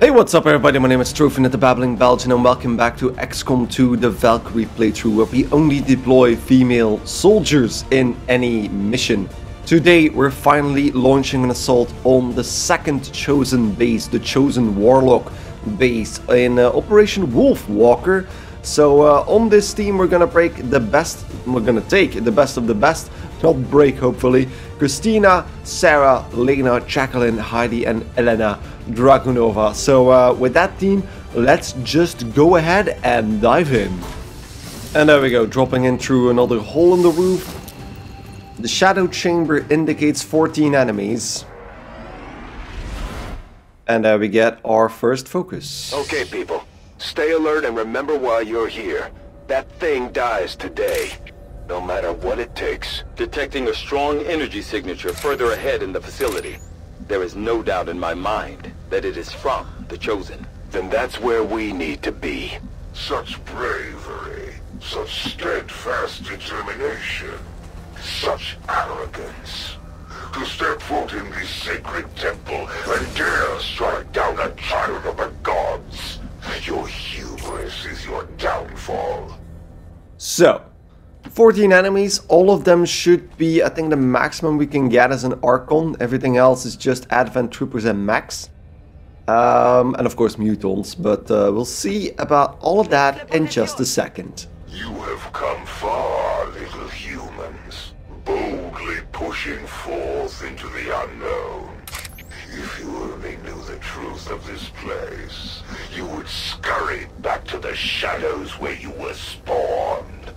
Hey, what's up everybody? My name is TroVNut the Babbling Belgian and welcome back to XCOM 2 the Valkyrie playthrough where we only deploy female soldiers in any mission. Today we're finally launching an assault on the second chosen base, the chosen Warlock base in uh, Operation Wolf Walker. So uh, on this team we're gonna break the best, we're gonna take the best of the best, not break hopefully, Christina, Sarah, Lena, Jacqueline, Heidi and Elena Dragunova. So uh, with that team, let's just go ahead and dive in. And there we go, dropping in through another hole in the roof. The shadow chamber indicates 14 enemies. And there we get our first focus. Okay, people. Stay alert and remember why you're here. That thing dies today. No matter what it takes. Detecting a strong energy signature further ahead in the facility. There is no doubt in my mind that it is from the Chosen. Then that's where we need to be. Such bravery, such steadfast determination, such arrogance. To step foot in this sacred temple and dare strike down a child of the gods. Your hubris is your downfall. So, 14 enemies, all of them should be, I think the maximum we can get as an Archon. Everything else is just Advent Troopers and MECs. Um, and of course mutants, but uh, we'll see about all of that in just a second. You have come far, little humans, boldly pushing forth into the unknown. If you only knew the truth of this place, you would scurry back to the shadows where you were spawned.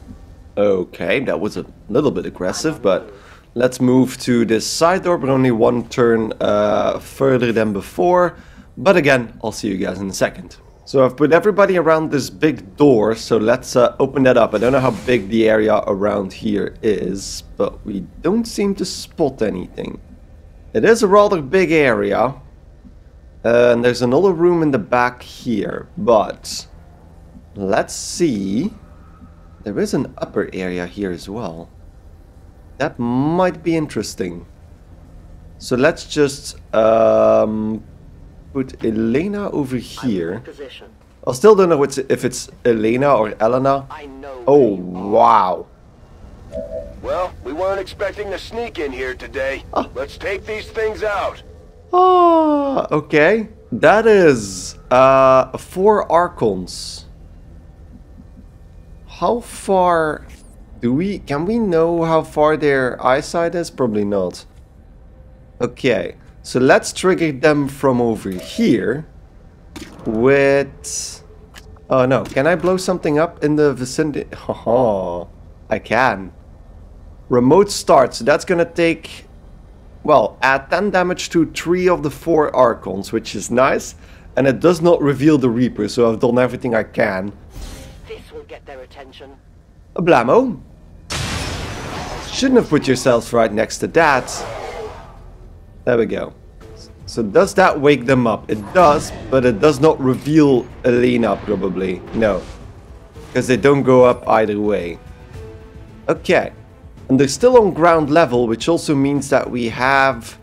Okay, that was a little bit aggressive, but let's move to this side door, but only one turn uh, further than before. But again, I'll see you guys in a second. So I've put everybody around this big door, so let's uh, open that up. I don't know how big the area around here is, but we don't seem to spot anything. It is a rather big area. And there's another room in the back here, but let's see. There is an upper area here as well. That might be interesting. So let's just um, put Elena over here. I still don't know if it's Elena or Elena. Oh, wow. Well, we weren't expecting to sneak in here today. Ah. Let's take these things out. Ah, okay. That is uh, four Archons. How far do we... Can we know how far their eyesight is? Probably not. Okay. So let's trigger them from over here with... Oh no, can I blow something up in the vicinity? Haha, I can. Remote start, so that's gonna take... Well, add 10 damage to 3 of the 4 Archons, which is nice. And it does not reveal the Reaper, so I've done everything I can. Get their attention. A blammo. Shouldn't have put yourselves right next to that. There we go. So does that wake them up? It does, but it does not reveal Elena probably. No. Because they don't go up either way. Okay. And they're still on ground level, which also means that we have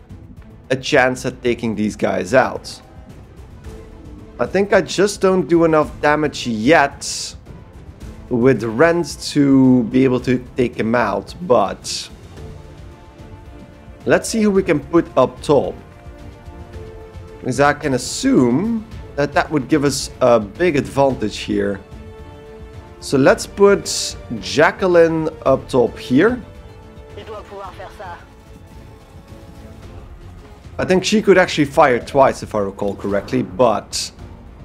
a chance at taking these guys out. I think I just don't do enough damage yet with Rend to be able to take him out, but let's see who we can put up top. Because I can assume that that would give us a big advantage here. So let's put Jacqueline up top here. Je dois pouvoir faire ça. I think she could actually fire twice if I recall correctly, but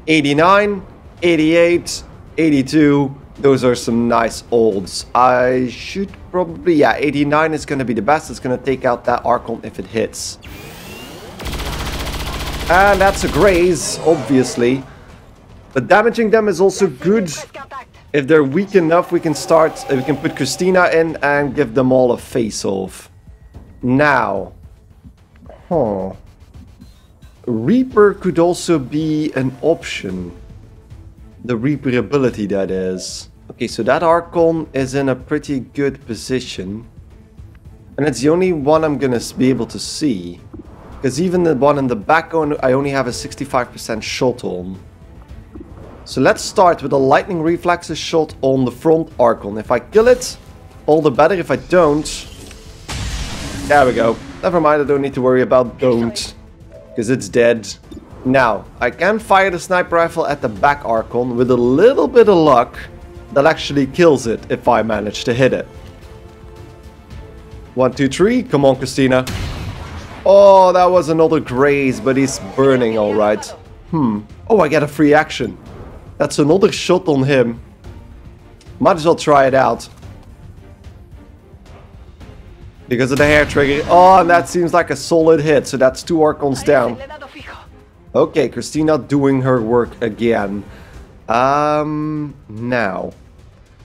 89, 88, 82, those are some nice olds. I should probably, yeah, 89 is going to be the best. It's going to take out that Archon if it hits. And that's a graze, obviously. But damaging them is also good. If they're weak enough, we can start, we can put Christina in and give them all a face-off. Now. Huh. Reaper could also be an option. The Reaper ability, that is. Okay, so that Archon is in a pretty good position. And it's the only one I'm gonna be able to see. Because even the one in the back, I only have a 65% shot on. So let's start with a lightning reflexes shot on the front Archon. If I kill it, all the better. If I don't... There we go. Never mind, I don't need to worry about don't. Because it's dead. Now, I can fire the sniper rifle at the back Archon with a little bit of luck that actually kills it if I manage to hit it. One, two, three. Come on, Christina. Oh, that was another graze, but he's burning alright. Hmm. Oh, I get a free action. That's another shot on him. Might as well try it out. Because of the hair trigger. Oh, and that seems like a solid hit. So that's two Archons down. Okay, Christina doing her work again. Um, now.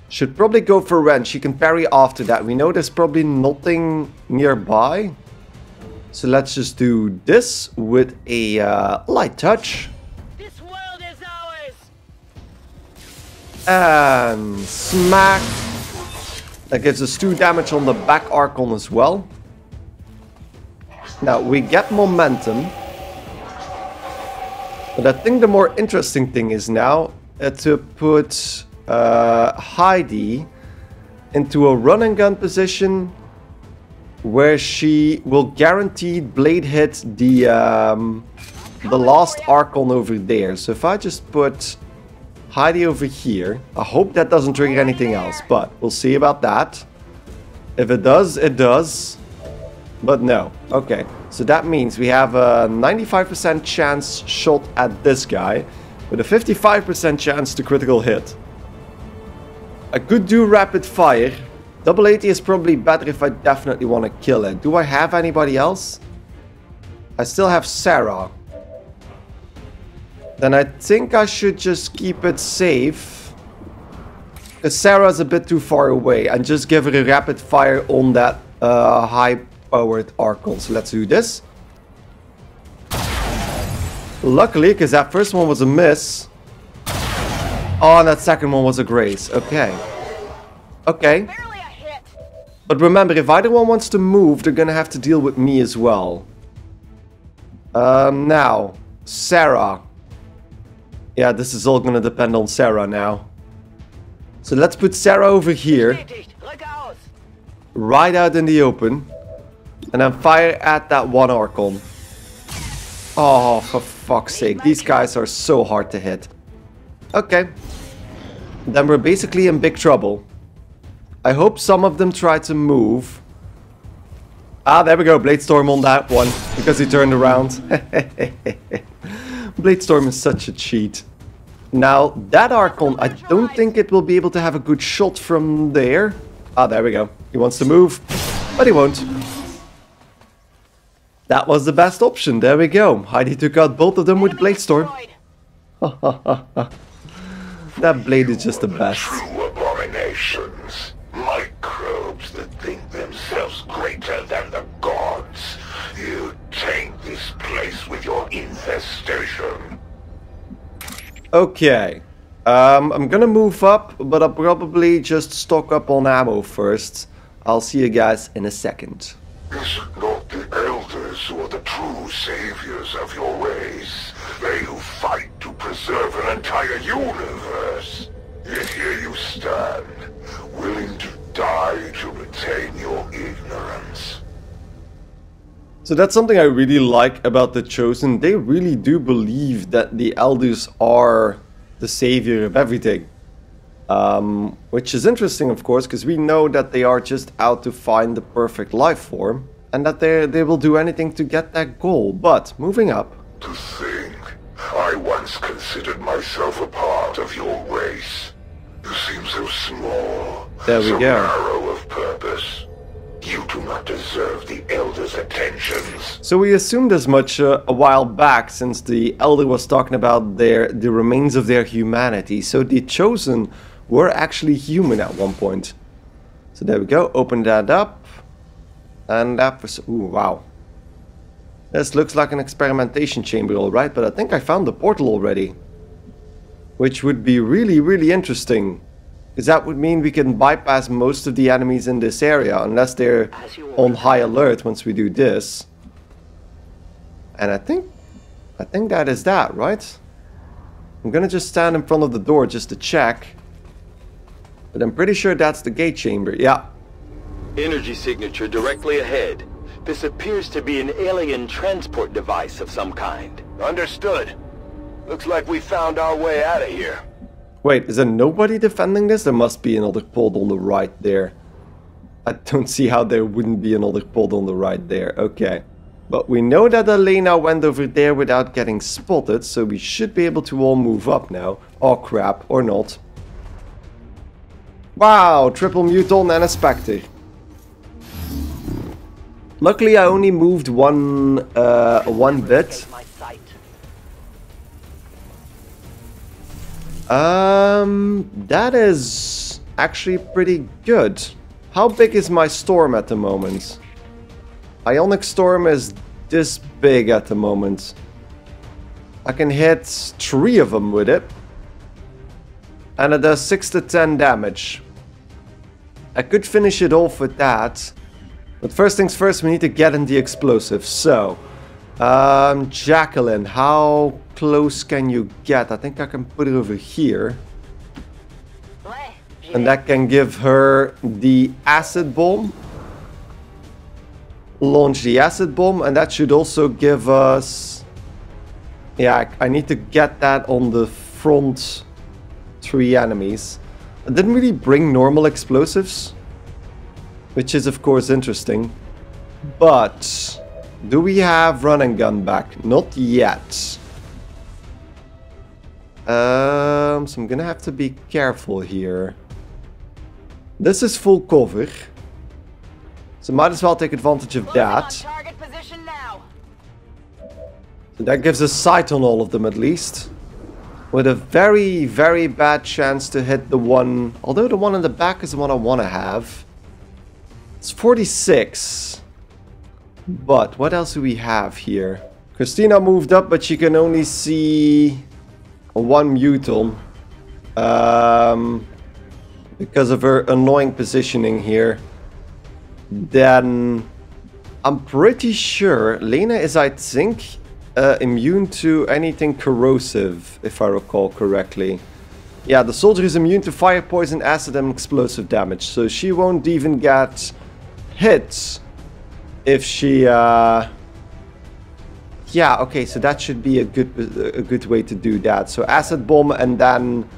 Should probably go for Rend. She can parry after that. We know there's probably nothing nearby. So let's just do this with a uh, light touch. This world is ours! And smack. That gives us 2 damage on the back Archon as well. Now, we get momentum. But I think the more interesting thing is now uh, to put uh, Heidi into a run and gun position where she will guaranteed blade hit the um, the last Archon over there. So if I just put Heidi over here, I hope that doesn't trigger anything else, but we'll see about that. If it does, it does. But no. Okay, so that means we have a 95% chance shot at this guy with a 55% chance to critical hit. I could do rapid fire. Double 80 is probably better if I definitely want to kill it. Do I have anybody else? I still have Sarah. Then I think I should just keep it safe. Because Sarah's a bit too far away. And just give her a rapid fire on that uh, high-powered Archon. So let's do this. Luckily, because that first one was a miss. Oh, and that second one was a grace. Okay. Okay. Barely a hit! But remember, if either one wants to move, they're gonna have to deal with me as well. Um, now, Sarah. Yeah, this is all gonna depend on Sarah now. So let's put Sarah over here, Bestätigt! Rück aus! right out in the open. And then fire at that one Archon. Oh, for fuck's sake. These guys are so hard to hit. Okay. Then we're basically in big trouble. I hope some of them try to move. Ah, there we go. Blade Storm on that one. Because he turned around. Blade Storm is such a cheat. Now, that Archon, I don't think it will be able to have a good shot from there. Ah, there we go. He wants to move, but he won't. That was the best option. There we go. Heidi took out both of them with Blade Storm. That blade is just the best. True abominations. Microbes that think themselves greater than the gods. You taint this place with your infestation. Okay. Um, I'm gonna move up, but I'll probably just stock up on ammo first. I'll see you guys in a second. Elders who are the true saviors of your race? They who fight to preserve an entire universe. Yet here you stand, willing to die to retain your ignorance. So that's something I really like about the Chosen. They really do believe that the Elders are the savior of everything. Um, which is interesting, of course, because we know that they are just out to find the perfect life form. And that they they will do anything to get that goal. But, moving up. To think, I once considered myself a part of your race. You seem so small, There we so go. narrow of purpose. You do not deserve the elders' attentions. So we assumed as much uh, a while back, since the Elder was talking about their the remains of their humanity. So the Chosen were actually human at one point. So there we go. Open that up, and that was ooh wow. This looks like an experimentation chamber, all right. But I think I found the portal already, which would be really really interesting. Because that would mean we can bypass most of the enemies in this area, unless they're on high alert once we do this. And I think, I think that is that, right? I'm gonna just stand in front of the door just to check. But I'm pretty sure that's the gate chamber. Yeah. Energy signature directly ahead. This appears to be an alien transport device of some kind. Understood. Looks like we found our way out of here. Wait, is there nobody defending this? There must be another pod on the right there. I don't see how there wouldn't be another pod on the right there. Okay. But we know that Elena went over there without getting spotted, so we should be able to all move up now. Oh crap, or not. Wow, triple muton and a spectre. Luckily I only moved one uh, one bit. Um, that is actually pretty good. How big is my storm at the moment? Ionic storm is this big at the moment. I can hit three of them with it. And it does 6 to 10 damage. I could finish it off with that. But first things first, we need to get in the explosives. So, um, Jacqueline, how close can you get? I think I can put it over here. And that can give her the acid bomb. Launch the acid bomb, and that should also give us. Yeah, I I need to get that on the front three enemies. I didn't really bring normal explosives, which is of course interesting. But do we have run and gun back? Not yet. Um, so I'm gonna have to be careful here. This is full cover. So might as well take advantage of that. target position now. So that gives us sight on all of them at least. With a very, very bad chance to hit the one... Although the one in the back is the one I want to have. It's 46. But what else do we have here? Christina moved up, but she can only see one muton. Um, because of her annoying positioning here. Then I'm pretty sure Lena is, I think, uh, immune to anything corrosive, if I recall correctly. Yeah, the soldier is immune to fire, poison, acid, and explosive damage, so she won't even get hit if she. Uh... Yeah, okay, so that should be a good a good way to do that. So acid bomb and then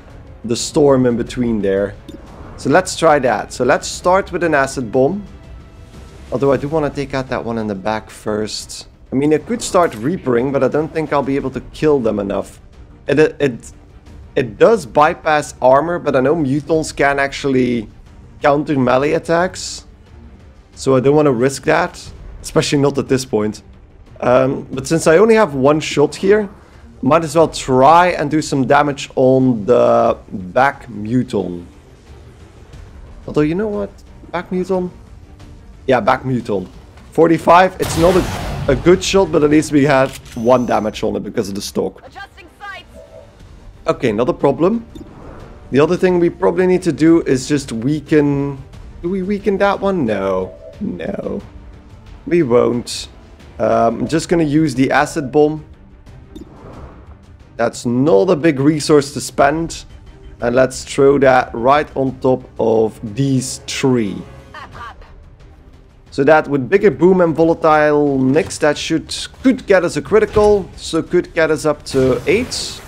the storm in between there. So let's try that. So let's start with an acid bomb. Although I do want to take out that one in the back first. I mean, I could start reapering, but I don't think I'll be able to kill them enough. It it it, it does bypass armor, but I know mutons can actually counter melee attacks. So I don't want to risk that, especially not at this point. Um, but since I only have one shot here, might as well try and do some damage on the back muton. Although, you know what? Back muton? Yeah, back muton. 45, it's not a, a good shot, but at least we had one damage on it because of the stock. Adjusting sights. Okay, not a problem. The other thing we probably need to do is just weaken... Do we weaken that one? No. No. We won't. Um, I'm just gonna use the acid bomb. That's not a big resource to spend. And let's throw that right on top of these three. So that with bigger boom and volatile mix, that should could get us a critical. So could get us up to eight.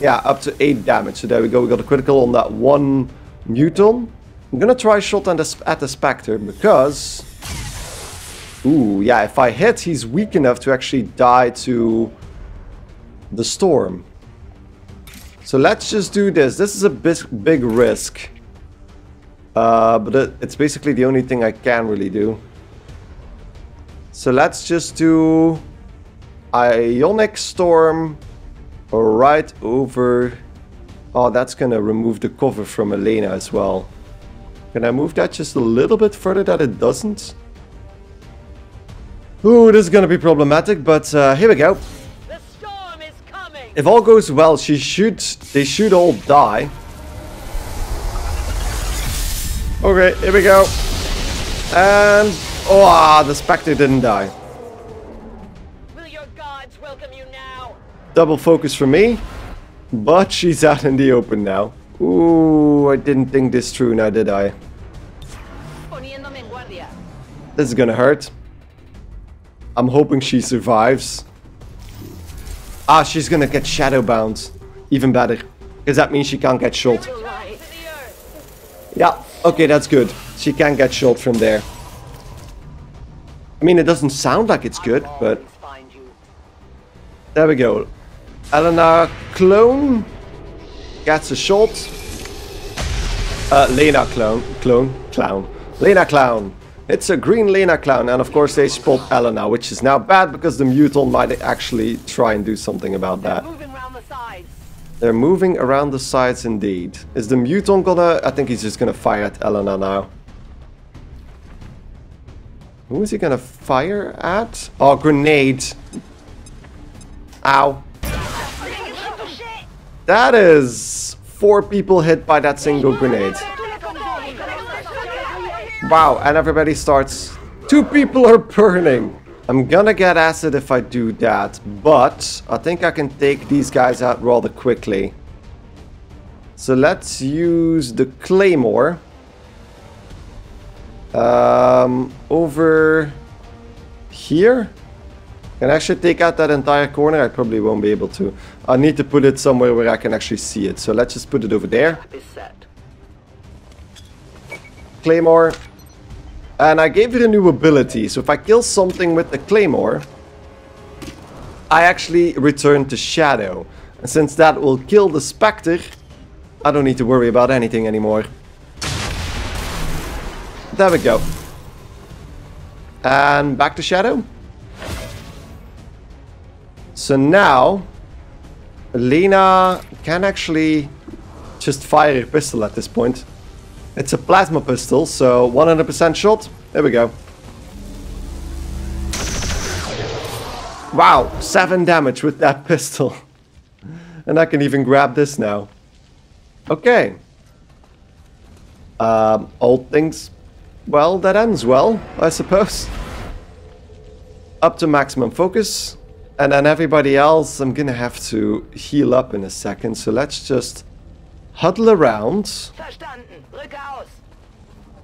Yeah, up to eight damage. So there we go. We got a critical on that one muton. I'm gonna try shot at the, at the specter because. Ooh, yeah. If I hit, he's weak enough to actually die to the storm. So let's just do this. This is a big, big risk. Uh, but it, it's basically the only thing I can really do. So let's just do Ionic Storm right over... Oh, that's gonna remove the cover from Elena as well. Can I move that just a little bit further that it doesn't? Ooh, this is gonna be problematic, but uh, here we go. The storm is coming. If all goes well, she should... They should all die. Okay, here we go. And... Oh, ah, the Spectre didn't die. Will your god double focus for me. But she's out in the open now. Ooh, I didn't think this through now, did I? This is gonna hurt. I'm hoping she survives. Ah, she's gonna get shadow bound. Even better. Because that means she can't get shot. Yeah, okay, that's good. She can't get shot from there. I mean, it doesn't sound like it's good, but there we go. Elena clone gets a shot. Uh, Lena clone, clone, clown. Lena clown. It's a green Lena clown, and of course they spot Elena, which is now bad because the muton might actually try and do something about that. Moving round the sides. They're moving around the sides indeed. Is the muton gonna... I think he's just gonna fire at Elena now. Who is he gonna fire at? Oh, grenade. Ow. That is four people hit by that single grenade. Wow, and everybody starts... Two people are burning! I'm gonna get acid if I do that, but I think I can take these guys out rather quickly. So let's use the claymore. Um, over here. Can I actually take out that entire corner? I probably won't be able to. I need to put it somewhere where I can actually see it. So let's just put it over there. Claymore. And I gave it a new ability. So if I kill something with the Claymore, I actually return to Shadow. And since that will kill the Spectre, I don't need to worry about anything anymore. There we go. And back to Shadow. So now, Lena can actually just fire a pistol at this point. It's a plasma pistol, so 100% shot. There we go. Wow, 7 damage with that pistol. and I can even grab this now. Okay. Um, old things. Well, that ends well, I suppose. Up to maximum focus. And then everybody else, I'm gonna have to heal up in a second. So let's just huddle around. Verstanden.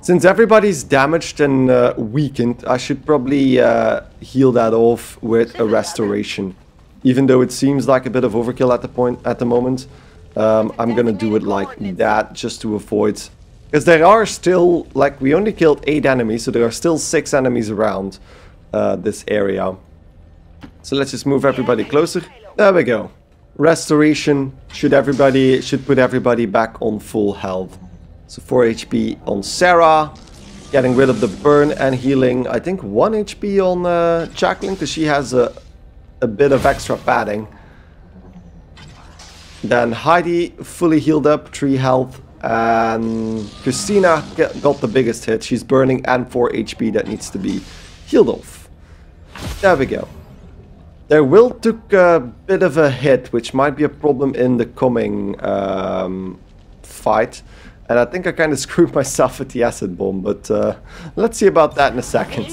Since everybody's damaged and uh, weakened, I should probably uh, heal that off with a restoration. Even though it seems like a bit of overkill at the point at the moment, um, I'm gonna do it like that just to avoid. Because there are still, like, we only killed eight enemies, so there are still six enemies around uh, this area. So let's just move everybody closer. There we go. Restoration should everybody should put everybody back on full health. So 4 HP on Sarah, getting rid of the burn and healing. I think 1 HP on uh, Jacqueline because she has a, a bit of extra padding. Then Heidi fully healed up, 3 health. And Christina get, got the biggest hit. She's burning and 4 HP that needs to be healed off. There we go. Their will took a bit of a hit, which might be a problem in the coming um, fight. And I think I kind of screwed myself with the acid bomb, but uh, let's see about that in a second.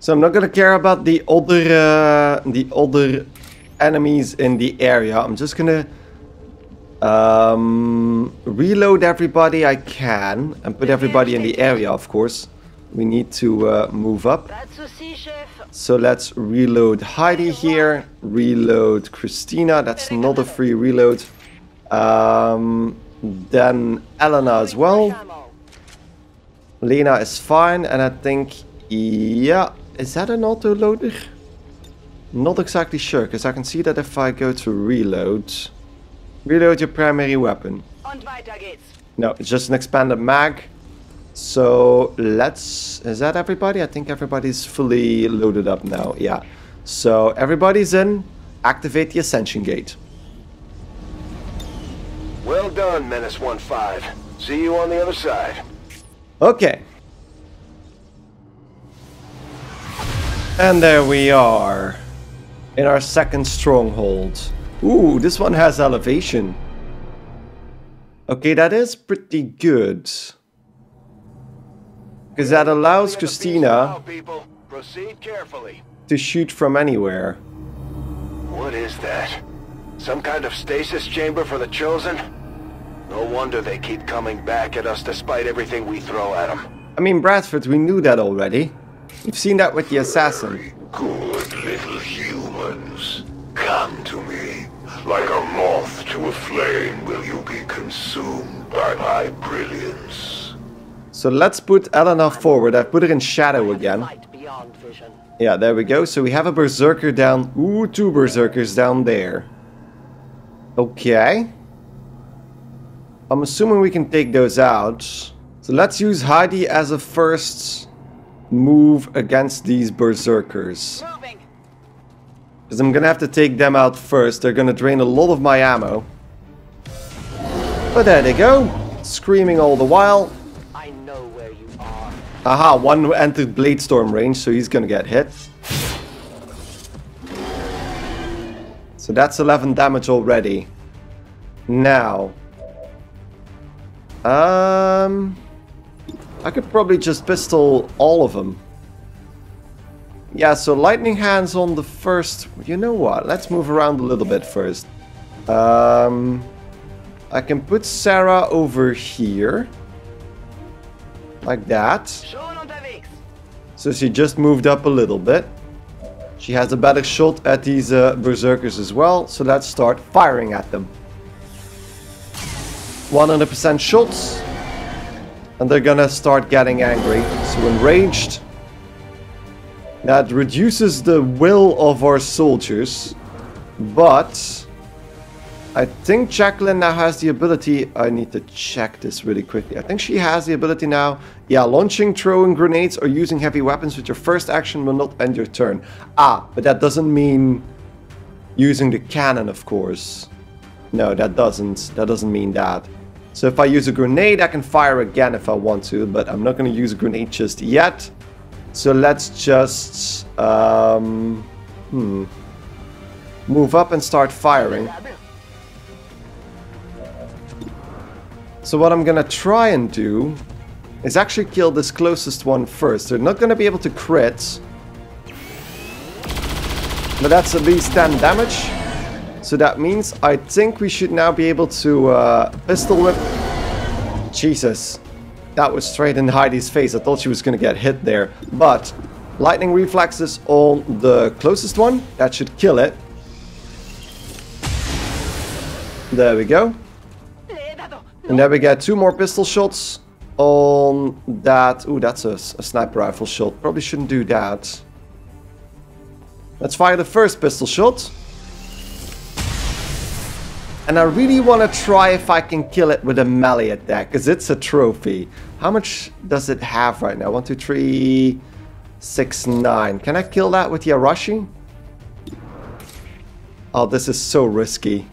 So I'm not gonna care about the other uh, the other enemies in the area. I'm just gonna um, reload everybody I can and put everybody in the area, of course. We need to uh, move up. So let's reload Heidi here, reload Christina, that's not a free reload. Um, then Elena as well. Lena is fine, and I think, yeah, is that an auto loader? Not exactly sure, because I can see that if I go to reload, reload your primary weapon. Und weiter geht's. No, it's just an expanded mag. So let's. Is that everybody? I think everybody's fully loaded up now. Yeah. So everybody's in. Activate the ascension gate. Well done, Menace 1-5. See you on the other side. Okay. And there we are. In our second stronghold. Ooh, this one has elevation. Okay, that is pretty good. Because that allows Clear the beast Christina now, people. Proceed carefully. to shoot from anywhere. What is that? Some kind of stasis chamber for the Chosen? No wonder they keep coming back at us despite everything we throw at them. I mean, Bradford, we knew that already. We've seen that with the assassin. Very good little humans. Come to me. Like a moth to a flame will you be consumed by my brilliance. So let's put Elena forward. I've put her in shadow again. Light beyond vision. Yeah, there we go. So we have a berserker down. Ooh, two berserkers down there. Okay. I'm assuming we can take those out. So let's use Heidi as a first move against these berserkers. Because I'm gonna have to take them out first. They're gonna drain a lot of my ammo. But there they go. Screaming all the while. I know where you are. Aha, one entered Blade Storm range, so he's gonna get hit. So that's 11 damage already. Now. Um. I could probably just pistol all of them. Yeah, so lightning hands on the first. You know what? Let's move around a little bit first. Um. I can put Sarah over here. Like that. So she just moved up a little bit. She has a better shot at these uh, berserkers as well. So let's start firing at them. 100% shots. And they're gonna start getting angry. So enraged. That reduces the will of our soldiers. But I think Jacqueline now has the ability. I need to check this really quickly. I think she has the ability now. Yeah, launching, throwing grenades, or using heavy weapons with your first action will not end your turn. Ah, but that doesn't mean using the cannon, of course. No, that doesn't. That doesn't mean that. So if I use a grenade, I can fire again if I want to, but I'm not going to use a grenade just yet. So let's just um, hmm, move up and start firing. So what I'm gonna try and do is actually kill this closest one first. They're not gonna be able to crit. But that's at least 10 damage. So that means I think we should now be able to uh, pistol whip. Jesus. That was straight in Heidi's face. I thought she was gonna get hit there. But lightning reflexes on the closest one. That should kill it. There we go. And then we get two more pistol shots on that. Ooh, that's a, a, sniper rifle shot. Probably shouldn't do that. Let's fire the first pistol shot. And I really want to try if I can kill it with a melee attack, because it's a trophy. How much does it have right now? One, two, three, six, nine. Can I kill that with the Arashi? Oh, this is so risky.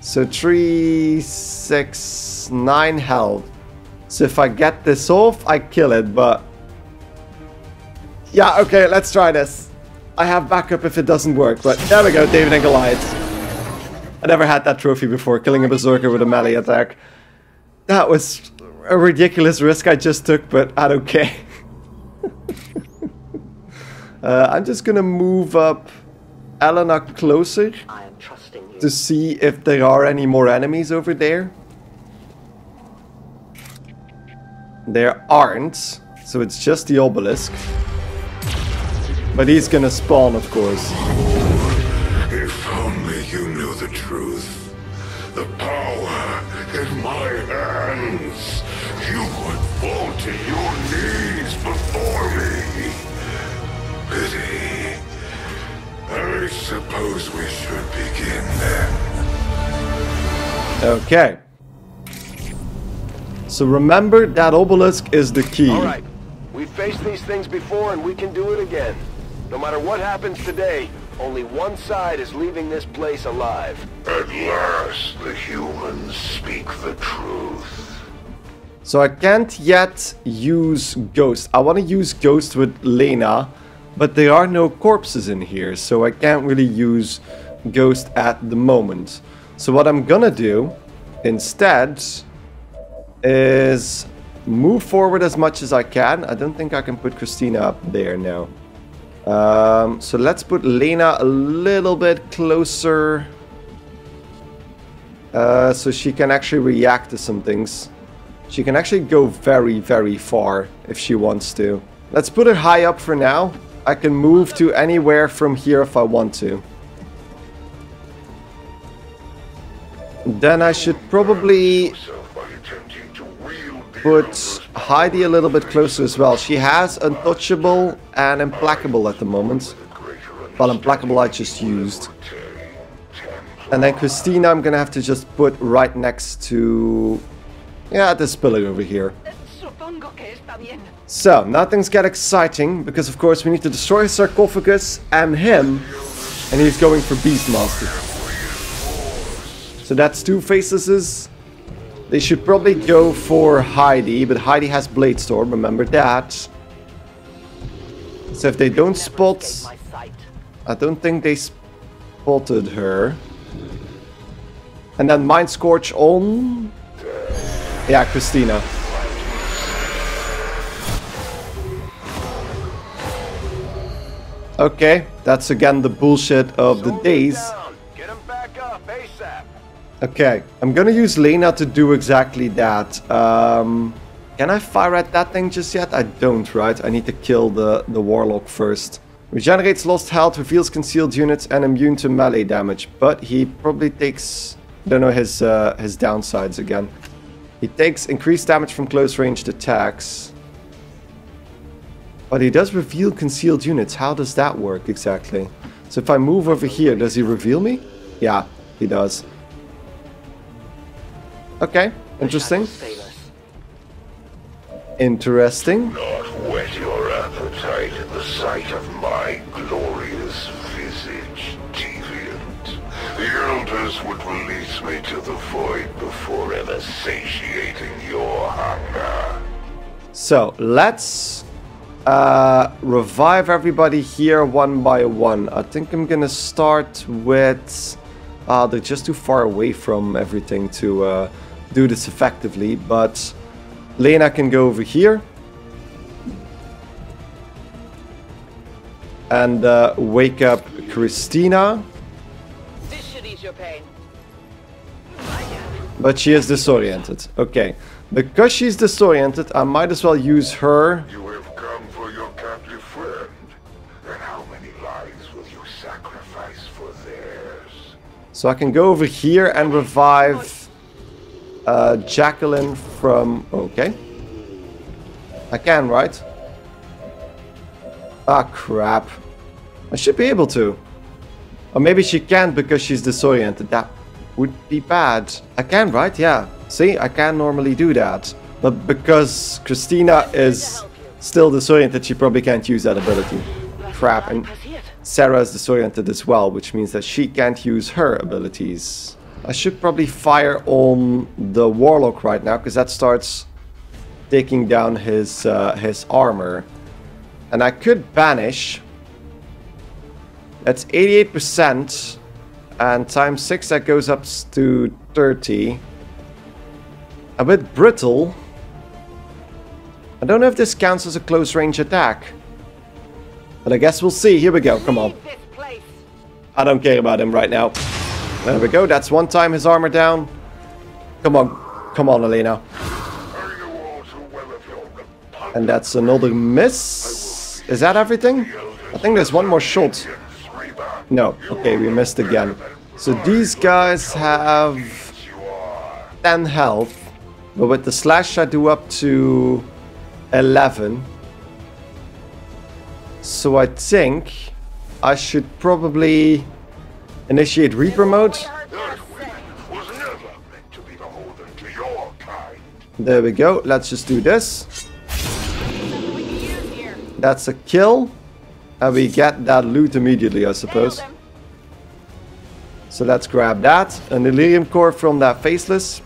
So three, six, nine health. So if I get this off, I kill it, but... Yeah, okay, let's try this. I have backup if it doesn't work, but there we go, David and Goliath. I never had that trophy before, killing a berserker with a melee attack. That was a ridiculous risk I just took, but I don't care. uh, I'm just gonna move up Elena closer I am trusting you. to see if there are any more enemies over there. There aren't, so it's just the obelisk. But he's gonna spawn, of course. Suppose we should begin then. Okay. So remember that obelisk is the key. Alright, we've faced these things before and we can do it again. No matter what happens today, only one side is leaving this place alive. At last, the humans speak the truth. So I can't yet use Ghost. I want to use Ghost with Lena, but there are no corpses in here, so I can't really use Ghost at the moment. So what I'm gonna do instead is move forward as much as I can. I don't think I can put Christina up there now. Um, so let's put Lena a little bit closer Uh, so she can actually react to some things. She can actually go very, very far if she wants to. Let's put her high up for now. I can move to anywhere from here if I want to. Then I should probably put Heidi a little bit closer as well. She has Untouchable and Implacable at the moment. Well, Implacable I just used. And then Christina I'm gonna have to just put right next to... Yeah, this pillar over here. Supongo que está bien. So, now things get exciting, because of course we need to destroy his sarcophagus and him, and he's going for Beastmaster. So that's two facelesses. They should probably go for Heidi, but Heidi has Blade Storm, remember that. So if they don't spot... Escape my sight. I don't think they spotted her. And then Mind Scorch on... Yeah, Christina. Okay, that's again the bullshit of the days. down. Get 'em back up ASAP. Okay, I'm gonna use Lena to do exactly that. Um, can I fire at that thing just yet? I don't, right? I need to kill the, the Warlock first. Regenerates lost health, reveals concealed units, and immune to melee damage. But he probably takes... I don't know his, uh, his downsides again. He takes increased damage from close ranged attacks. But he does reveal concealed units. How does that work exactly? So if I move over here, does he reveal me? Yeah, he does. Okay, interesting. Interesting. Not whet your appetite at the sight of my glorious visage, deviant. The elders would release me to the void before ever satiating your hunger. So let's uh, revive everybody here one by one. I think I'm gonna start with. Uh, they're just too far away from everything to uh, do this effectively, but Lena can go over here. And uh, wake up Christina. This should ease your pain. But she is disoriented. Okay. Because she's disoriented, I might as well use her. So I can go over here and revive uh, Jacqueline from... Okay. I can, right? Ah, crap. I should be able to. Or maybe she can't because she's disoriented. That would be bad. I can, right? Yeah. See, I can normally do that. But because Christina is still disoriented, she probably can't use that ability. Crap. And. Sarah is disoriented as well, which means that she can't use her abilities. I should probably fire on the Warlock right now, because that starts taking down his, uh, his armor. And I could banish. That's 88%. And times 6 that goes up to 30. A bit brittle. I don't know if this counts as a close range attack. But I guess we'll see. Here we go. Come on. Leave this place. I don't care about him right now. There we go. That's one time his armor down. Come on. Come on, Elena. Are you all too well of your repugnant And that's another miss. Is that everything? I think there's one more shot. No. Okay, we missed again. So these guys have 10 health. But with the slash I do up to 11. So I think I should probably initiate Reaper mode. There we go. Let's just do this. That's a kill. And we get that loot immediately, I suppose. So let's grab that. An Elerium core from that faceless.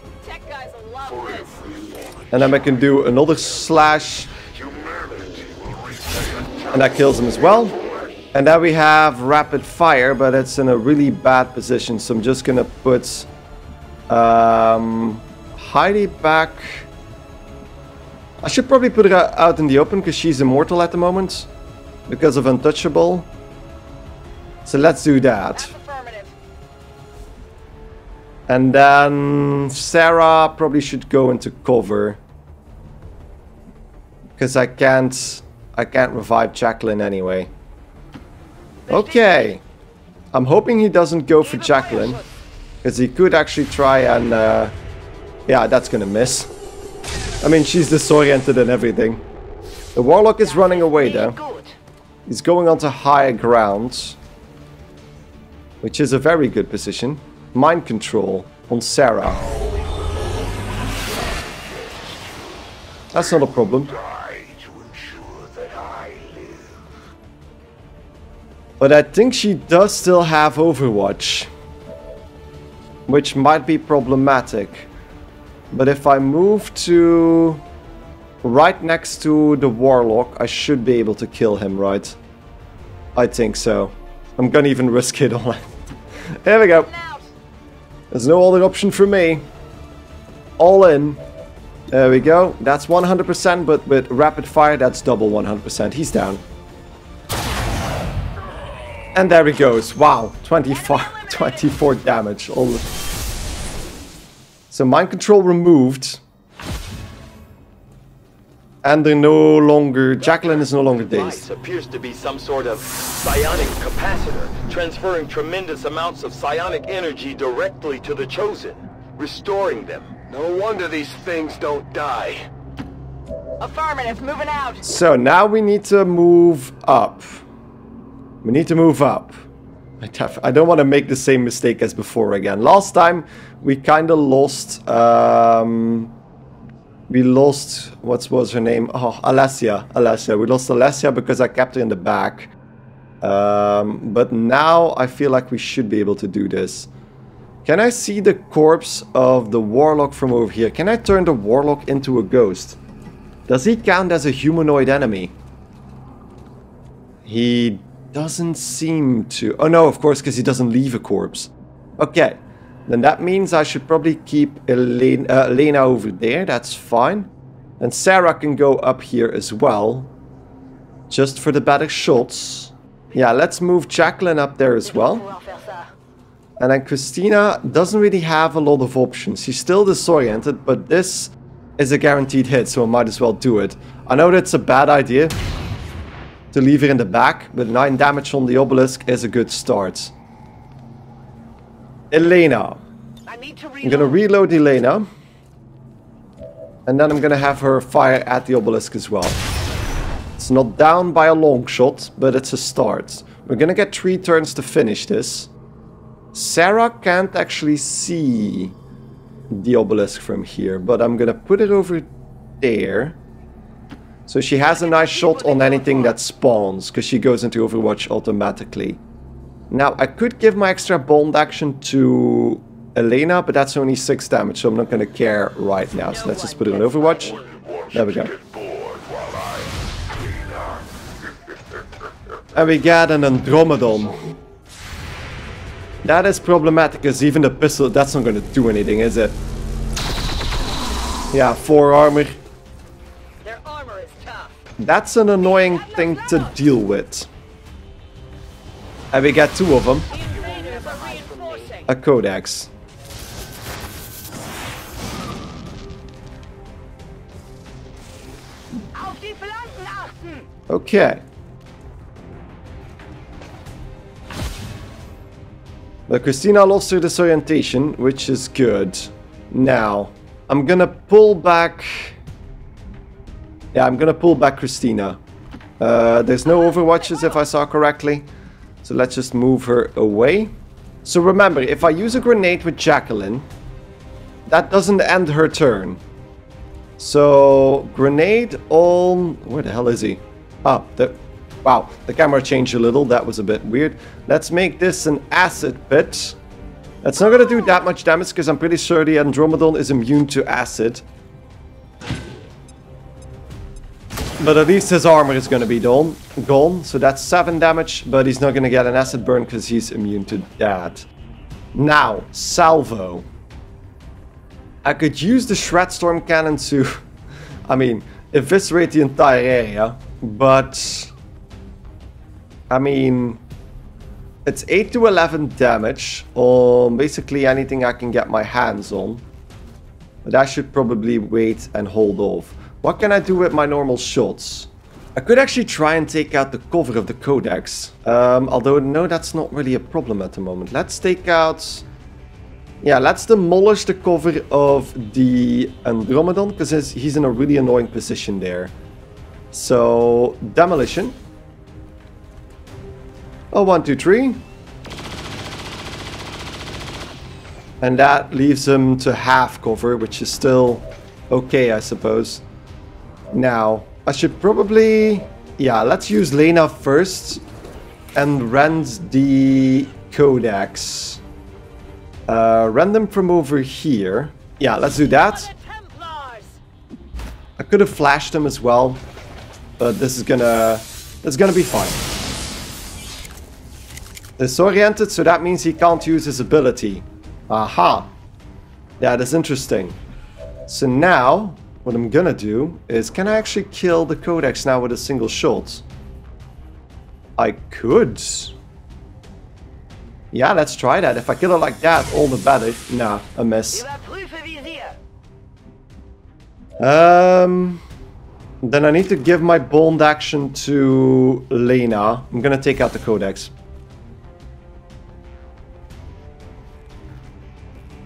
And then we can do another slash. And that kills him as well. And now we have rapid fire, but it's in a really bad position. So I'm just gonna put um, Heidi back. I should probably put her out in the open because she's immortal at the moment because of untouchable. So let's do that. And then Sarah probably should go into cover. Because I can't I can't revive Jacqueline anyway. Okay. I'm hoping he doesn't go for Jacqueline. Because he could actually try and uh, yeah, that's gonna miss. I mean she's disoriented and everything. The Warlock is running away though. He's going onto higher ground. Which is a very good position. Mind control on Sarah. That's not a problem. But I think she does still have Overwatch. Which might be problematic. But if I move to right next to the Warlock, I should be able to kill him, right? I think so. I'm gonna even risk it on it. There we go. There's no other option for me. All in. There we go. That's 100%, but with rapid fire, that's double 100%. He's down. And there he goes. Wow, 24, 24 damage. All. So mind control removed. And they're no longer... Jacqueline is no longer Device dazed. appears to be some sort of psionic capacitor, transferring tremendous amounts of psionic energy directly to the Chosen, restoring them. No wonder these things don't die. Affirmative. Moving out. So now we need to move up. We need to move up. I, I don't want to make the same mistake as before again. Last time we kind of lost. Um, we lost. What was her name? Oh, Alessia. Alessia. We lost Alessia because I kept her in the back. Um, but now I feel like we should be able to do this. Can I see the corpse of the warlock from over here? Can I turn the warlock into a ghost? Does he count as a humanoid enemy? He doesn't seem to. Oh no, of course, because he doesn't leave a corpse. Okay, then that means I should probably keep Elena, uh, Elena over there. That's fine. And Sarah can go up here as well. Just for the better shots. Yeah, let's move Jacqueline up there as well. And then Christina doesn't really have a lot of options. She's still disoriented, but this is a guaranteed hit, so I might as well do it. I know that's a bad idea to leave her in the back, but 9 damage on the obelisk is a good start. Elena. I need to I'm gonna reload. reload Elena. And then I'm gonna have her fire at the obelisk as well. It's not down by a long shot, but it's a start. We're gonna get three turns to finish this. Sarah can't actually see the obelisk from here, but I'm gonna put it over there. So she has a nice shot on anything that spawns, because she goes into Overwatch automatically. Now, I could give my extra bond action to Elena, but that's only 6 damage, so I'm not gonna care right now. So let's just put it on Overwatch. There we go. get bored while I clean up. And we get an Andromedon. That is problematic, because even the pistol, that's not gonna do anything, is it? Yeah, 4 armor. That's an annoying thing to deal with. And we get two of them. A codex. Okay. But Christina lost her disorientation, which is good. Now, I'm gonna pull back... Yeah, I'm gonna pull back Christina. Uh, there's no overwatches if I saw correctly. So let's just move her away. So remember, if I use a grenade with Jacqueline, that doesn't end her turn. So, grenade on... Where the hell is he? Ah, the... Wow, the camera changed a little. That was a bit weird. Let's make this an acid pit. That's not going to do that much damage because I'm pretty sure the Andromedon is immune to acid. But at least his armor is going to be gone, gone. So that's 7 damage, but he's not going to get an acid burn because he's immune to that. Now, Salvo. I could use the Shred Storm Cannon to, I mean, eviscerate the entire area, but I mean, It's 8 to 11 damage on basically anything I can get my hands on. But I should probably wait and hold off. What can I do with my normal shots? I could actually try and take out the cover of the Codex. Um, although, no, that's not really a problem at the moment. Let's take out... Yeah, let's demolish the cover of the Andromedon, because he's in a really annoying position there. So, demolition. Oh, one, two, three. And that leaves him to half cover, which is still okay, I suppose. Now, I should probably... Yeah, let's use Lena first and rend the Codex. Uh, random from over here. Yeah, let's do that. I could have flashed him as well, but this is gonna... It's gonna be fine. Disoriented, so that means he can't use his ability. Aha. Yeah, that's interesting. So now, what I'm gonna do is, can I actually kill the Codex now with a single shot? I could. Yeah, let's try that. If I kill it like that, all the better. Nah, a miss. Um, then I need to give my bond action to Lena. I'm gonna take out the Codex.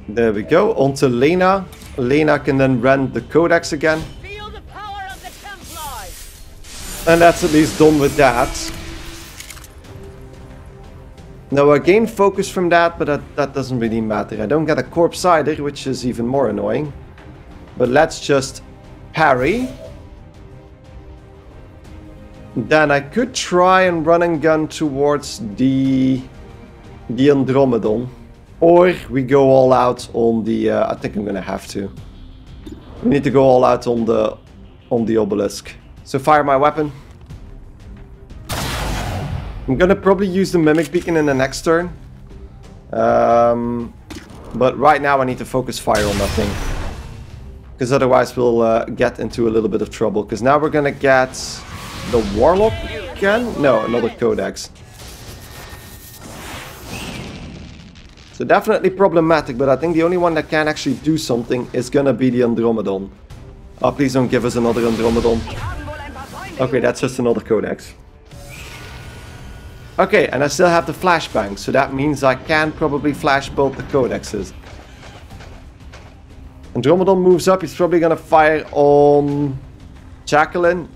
There we go. On to Lena. Lena can then run the Codex again. Feel the power of the And that's at least done with that. Now I gain focus from that, but that, that doesn't really matter. I don't get a corpse either, which is even more annoying. But let's just parry. Then I could try and run and gun towards the, the Andromedon. Or we go all out on the... Uh, I think I'm gonna have to. We need to go all out on the on the obelisk. So fire my weapon. I'm gonna probably use the Mimic Beacon in the next turn. Um, but right now I need to focus fire on that thing. Because otherwise we'll uh, get into a little bit of trouble. Because now we're gonna get the Warlock again? No, another Codex. So definitely problematic, but I think the only one that can actually do something is gonna be the Andromedon. Oh, please don't give us another Andromedon. Okay, that's just another Codex. Okay, and I still have the flashbang, so that means I can probably flash both the Codexes. Andromedon moves up, he's probably gonna fire on Jacqueline.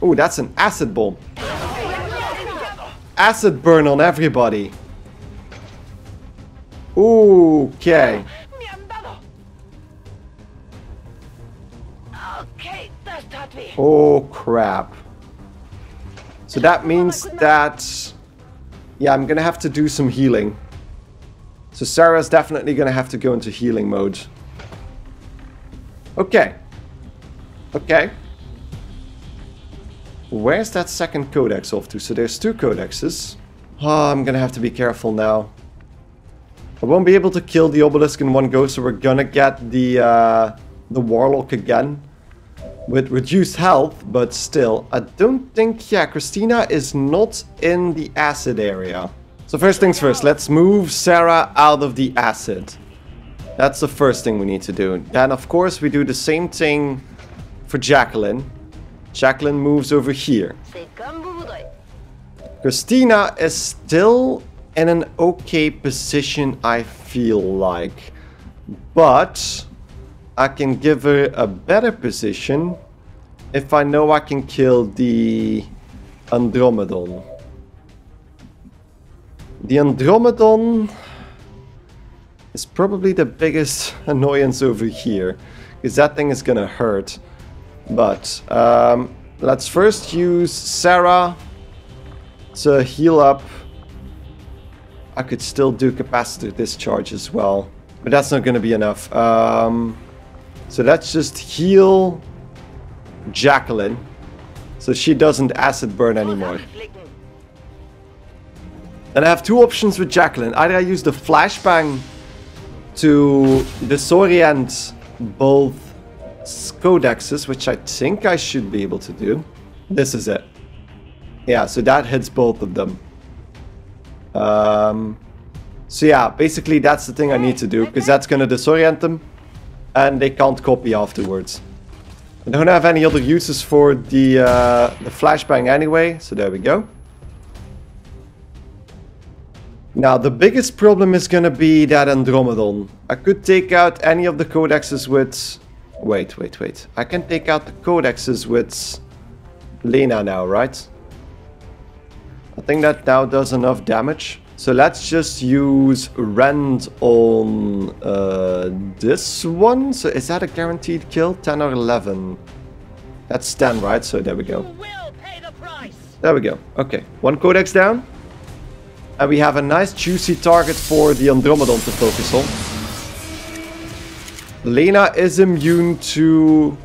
Oh, that's an acid bomb. Acid burn on everybody. Okay. Okay, das tat weh. Oh crap. So that means that... Yeah, I'm gonna have to do some healing. So Sarah's definitely gonna have to go into healing mode. Okay. Okay. Where's that second codex off to? So there's two codexes. Oh, I'm gonna have to be careful now. I won't be able to kill the obelisk in one go, so we're gonna get the uh, the warlock again with reduced health, but still, I don't think, yeah, Christina is not in the acid area. So first things first, let's move Sarah out of the acid. That's the first thing we need to do. Then, of course, we do the same thing for Jacqueline. Jacqueline moves over here. Christina is still in an okay position, I feel like. But I can give her a better position if I know I can kill the Andromedon. The Andromedon is probably the biggest annoyance over here. Because that thing is gonna hurt. But um, let's first use Sarah to heal up. I could still do capacitor discharge as well. But that's not gonna be enough. Um, so let's just heal Jacqueline. So she doesn't acid burn anymore. And I have two options with Jacqueline. Either I use the flashbang to disorient both codexes, which I think I should be able to do. This is it. Yeah, so that hits both of them. Um, so yeah, basically that's the thing I need to do, because that's going to disorient them, and they can't copy afterwards. I don't have any other uses for the, uh, the flashbang anyway, so there we go. Now, the biggest problem is going to be that Andromedon. I could take out any of the codexes with... Wait, wait, wait. I can take out the codexes with Lena now, right? I think that now does enough damage. So let's just use Rend on uh, this one. So is that a guaranteed kill? 10 or 11? That's 10, right? So there we go. the. There we go. Okay, one codex down. And we have a nice juicy target for the Andromedon to focus on. Lena is immune to...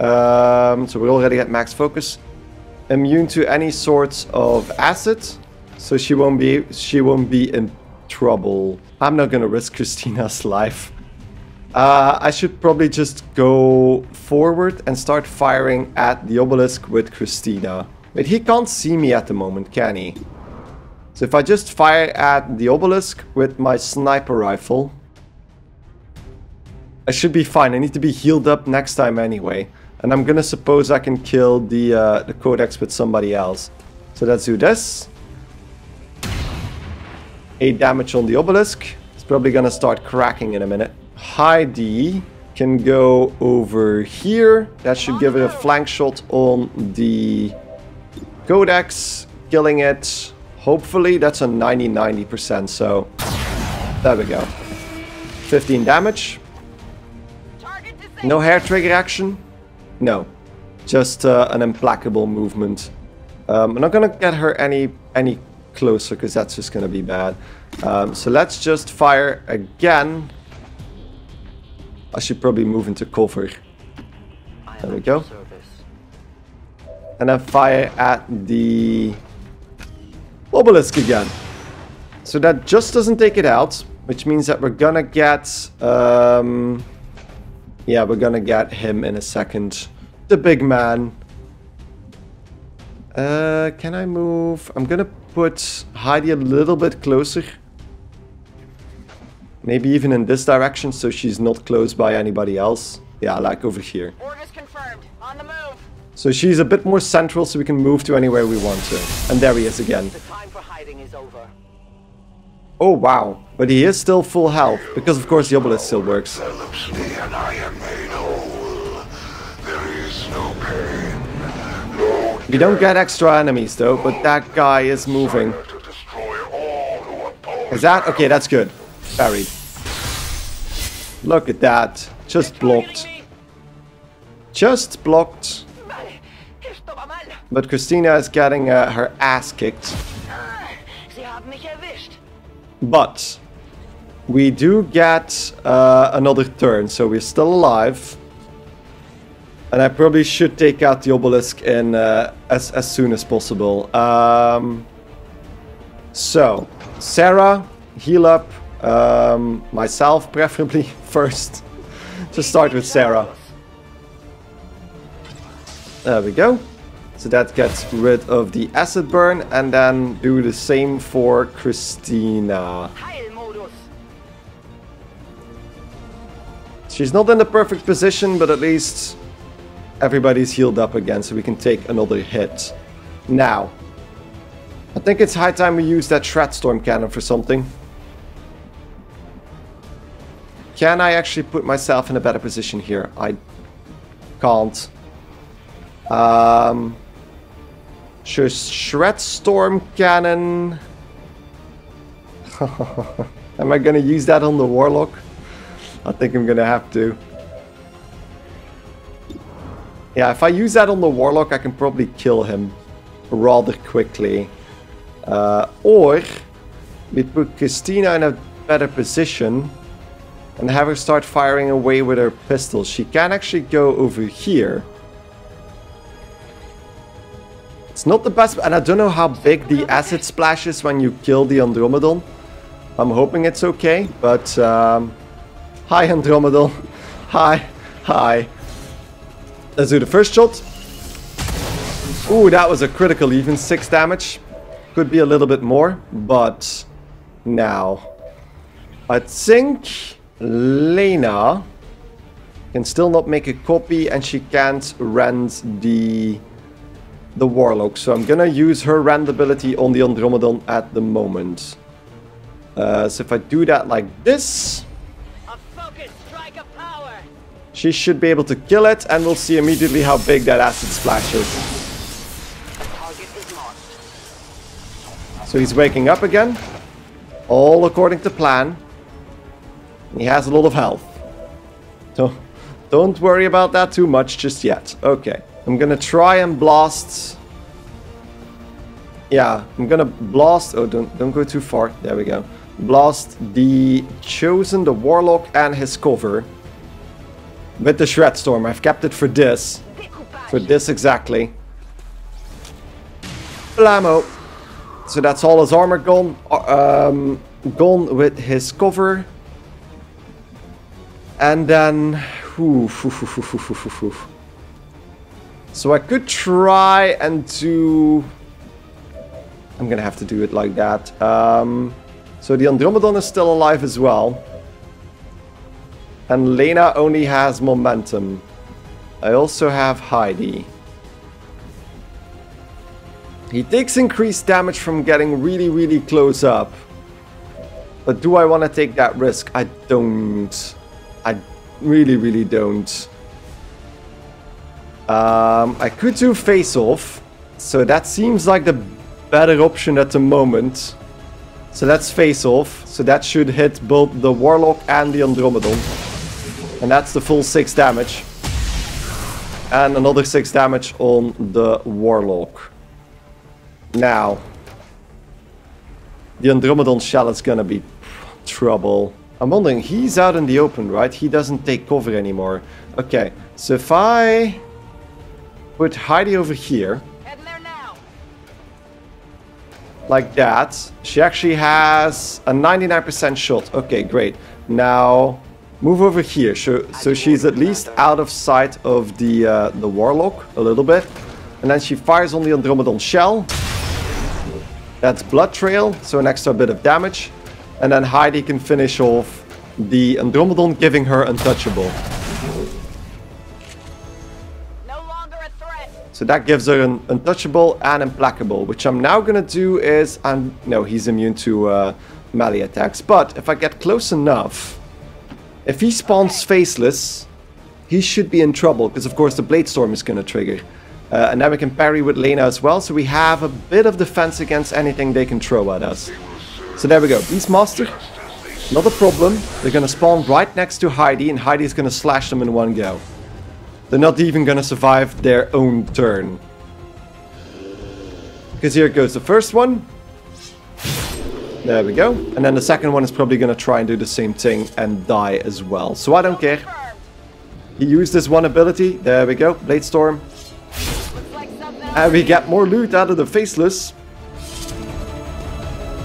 Um, so we're already at max focus. Immune to any sorts of acid. So she won't be she won't be in trouble. I'm not gonna risk Christina's life. Uh, I should probably just go forward and start firing at the obelisk with Christina. But he can't see me at the moment, can he? So if I just fire at the obelisk with my sniper rifle, I should be fine. I need to be healed up next time anyway. And I'm gonna suppose I can kill the, uh, the codex with somebody else. So let's do this. 8 damage on the obelisk. It's probably gonna start cracking in a minute. Heidi can go over here. That should give it a flank shot on the codex, killing it. Hopefully that's a 90-90%, so there we go. 15 damage. No hair trigger action? No. Just uh, an implacable movement. Um, I'm not gonna get her any any closer because that's just gonna be bad. Um, so let's just fire again. I should probably move into cover. There we go. And then fire at the obelisk again. So that just doesn't take it out, which means that we're gonna get um, yeah, we're gonna get him in a second. The big man. Uh, can I move? I'm gonna put Heidi a little bit closer. Maybe even in this direction so she's not close by anybody else. Yeah, like over here. Orders confirmed. On the move. So she's a bit more central so we can move to anywhere we want to. And there he is again. The time for hiding is over. Oh wow, but he is still full health, because of course the obelisk still works. We don't get extra enemies though, but that guy is moving. Is that? Okay, that's good. Buried. Look at that. Just blocked. Just blocked. But Christina is getting uh, her ass kicked. But we do get uh, another turn, so we're still alive. And I probably should take out the obelisk in uh, as, as soon as possible. Um, so, Sarah, heal up. Um, myself, preferably first. to start with Sarah. There we go. So that gets rid of the acid burn, and then do the same for Christina. She's not in the perfect position, but at least everybody's healed up again, so we can take another hit. Now, I think it's high time we use that Shred Storm Cannon for something. Can I actually put myself in a better position here? I can't. Um, sure, Shred Storm Cannon. Am I gonna use that on the Warlock? I think I'm gonna have to. Yeah, if I use that on the Warlock, I can probably kill him rather quickly. Uh, or we put Christina in a better position and have her start firing away with her pistol. She can actually go over here. It's not the best, and I don't know how big the acid splash is when you kill the Andromedon. I'm hoping it's okay, but um, hi Andromedon. Hi, hi. Let's do the first shot. Ooh, that was a critical even, 6 damage. Could be a little bit more, but Now, I think Lena can still not make a copy and she can't rend the the Warlock. So I'm gonna use her rend ability on the Andromedon at the moment. Uh, so if I do that like this, she should be able to kill it and we'll see immediately how big that acid splash is. So he's waking up again, all according to plan. He has a lot of health. So don't worry about that too much just yet. Okay, I'm gonna try and blast. Yeah, I'm gonna blast. Oh, don't don't go too far. There we go. Blast the chosen, the warlock, and his cover with the shred storm. I've kept it for this, for this exactly. Blammo. So that's all his armor gone. uh, Um, gone with his cover. And then... So I could try and do... I'm gonna have to do it like that. Um, so the Andromedon is still alive as well. And Lena only has momentum. I also have Heidi. He takes increased damage from getting really, really close up. But do I want to take that risk? I don't. I really, really don't. Um, I could do face off. So that seems like the better option at the moment. So let's face off. So that should hit both the Warlock and the Andromedon. And that's the full 6 damage. And another 6 damage on the Warlock. Now, the Andromedon shell is gonna be trouble. I'm wondering, he's out in the open, right? He doesn't take cover anymore. Okay, so if I put Heidi over here, like that, she actually has a 99% shot. Okay, great. Now, move over here, so, so she's at least out of sight of the, uh, the Warlock a little bit. And then she fires on the Andromedon shell. That's Blood Trail, so an extra bit of damage. And then Heidi can finish off the Andromedon, giving her untouchable. No longer a threat. So that gives her an untouchable and implacable, which I'm now gonna do is, I'm, no, he's immune to uh, melee attacks. But if I get close enough, if he spawns faceless, he should be in trouble, because of course the Blade Storm is gonna trigger. Uh, and then we can parry with Lena as well, so we have a bit of defense against anything they can throw at us. So there we go, Beastmaster, not a problem. They're gonna spawn right next to Heidi, and Heidi is gonna slash them in one go. They're not even gonna survive their own turn. Because here goes the first one. There we go. And then the second one is probably gonna try and do the same thing and die as well. So I don't care. He used this one ability. There we go. Blade Storm. Looks like something. And we get more loot out of the Faceless.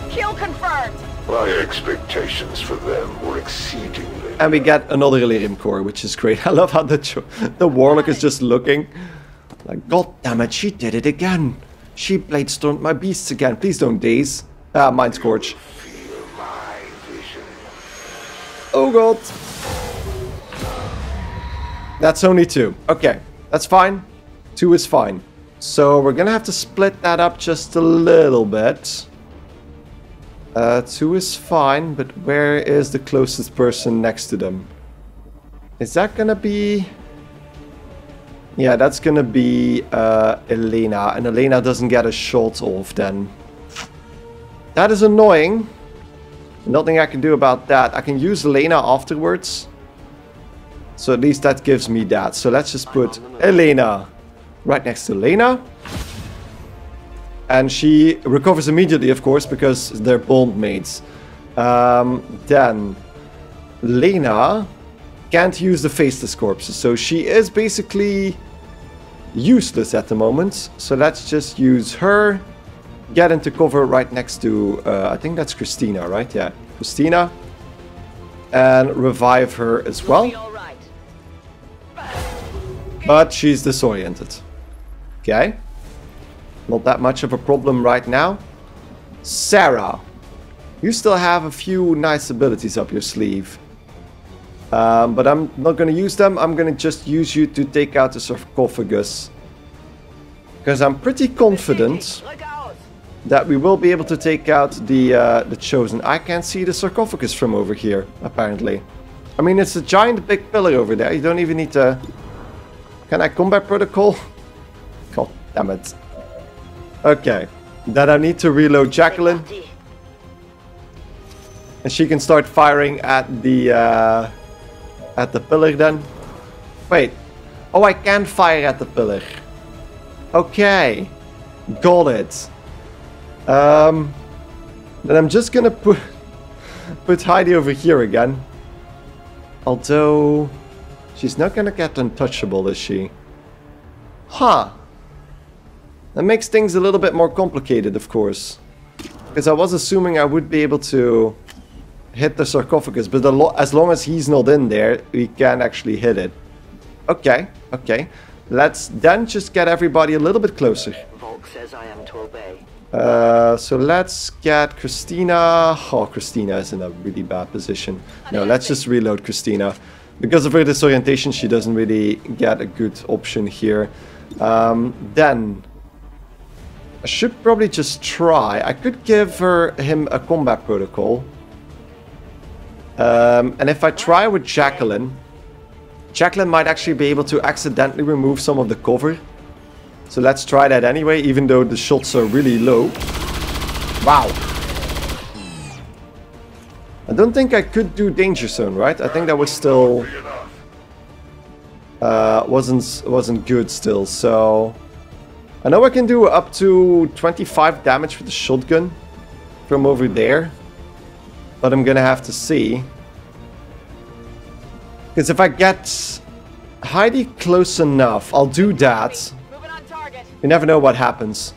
Kill confirmed. My expectations for them were exceedingly And we get another Elerium core, which is great. I love how the, cho- the Warlock is just looking. Like, god damn it, she did it again. She Blade Stormed my beasts again. Please don't daze. Ah, Mind Scorch. Oh god. That's only two. Okay, that's fine. Two is fine. So we're gonna have to split that up just a little bit. Uh, two is fine, but where is the closest person next to them? Is that gonna be... Yeah, that's gonna be uh, Elena, and Elena doesn't get a shot off then. That is annoying. Nothing I can do about that. I can use Elena afterwards. So at least that gives me that. So let's just put Elena right next to Lena. And she recovers immediately, of course, because they're bond mates. Um, then Lena can't use the faceless corpses. So she is basically useless at the moment. So let's just use her. Get into cover right next to, uh, I think that's Christina, right? Yeah, Christina. And revive her as well. Be all right. But she's disoriented. Okay. Not that much of a problem right now. Sarah. You still have a few nice abilities up your sleeve. Um, but I'm not going to use them. I'm going to just use you to take out the sarcophagus. Because I'm pretty confident! That we will be able to take out the uh, the chosen. I can't see the sarcophagus from over here, apparently. I mean, it's a giant big pillar over there. You don't even need to... Can I combat protocol? God damn it. Okay. Then I need to reload Jacqueline. And she can start firing at the uh, at the pillar then. Wait. Oh, I can fire at the pillar. Okay. Got it. Um, then I'm just gonna put put Heidi over here again. Although she's not gonna get untouchable, is she? Huh. That makes things a little bit more complicated, of course. Because I was assuming I would be able to hit the sarcophagus, but a lo as long as he's not in there, we can actually hit it. Okay, okay. Let's then just get everybody a little bit closer. Volk says I am to obey. Uh, so let's get Christina. Oh, Christina is in a really bad position. No, let's just reload Christina. Because of her disorientation, she doesn't really get a good option here. Um, then, I should probably just try. I could give her him a combat protocol. Um, and if I try with Jacqueline, Jacqueline might actually be able to accidentally remove some of the cover. So let's try that anyway, even though the shots are really low. Wow. I don't think I could do Danger Zone, right? I think that was still... Uh, wasn't, wasn't good still, so... I know I can do up to 25 damage with the shotgun from over there. But I'm gonna have to see. Because if I get Heidi close enough, I'll do that. You never know what happens.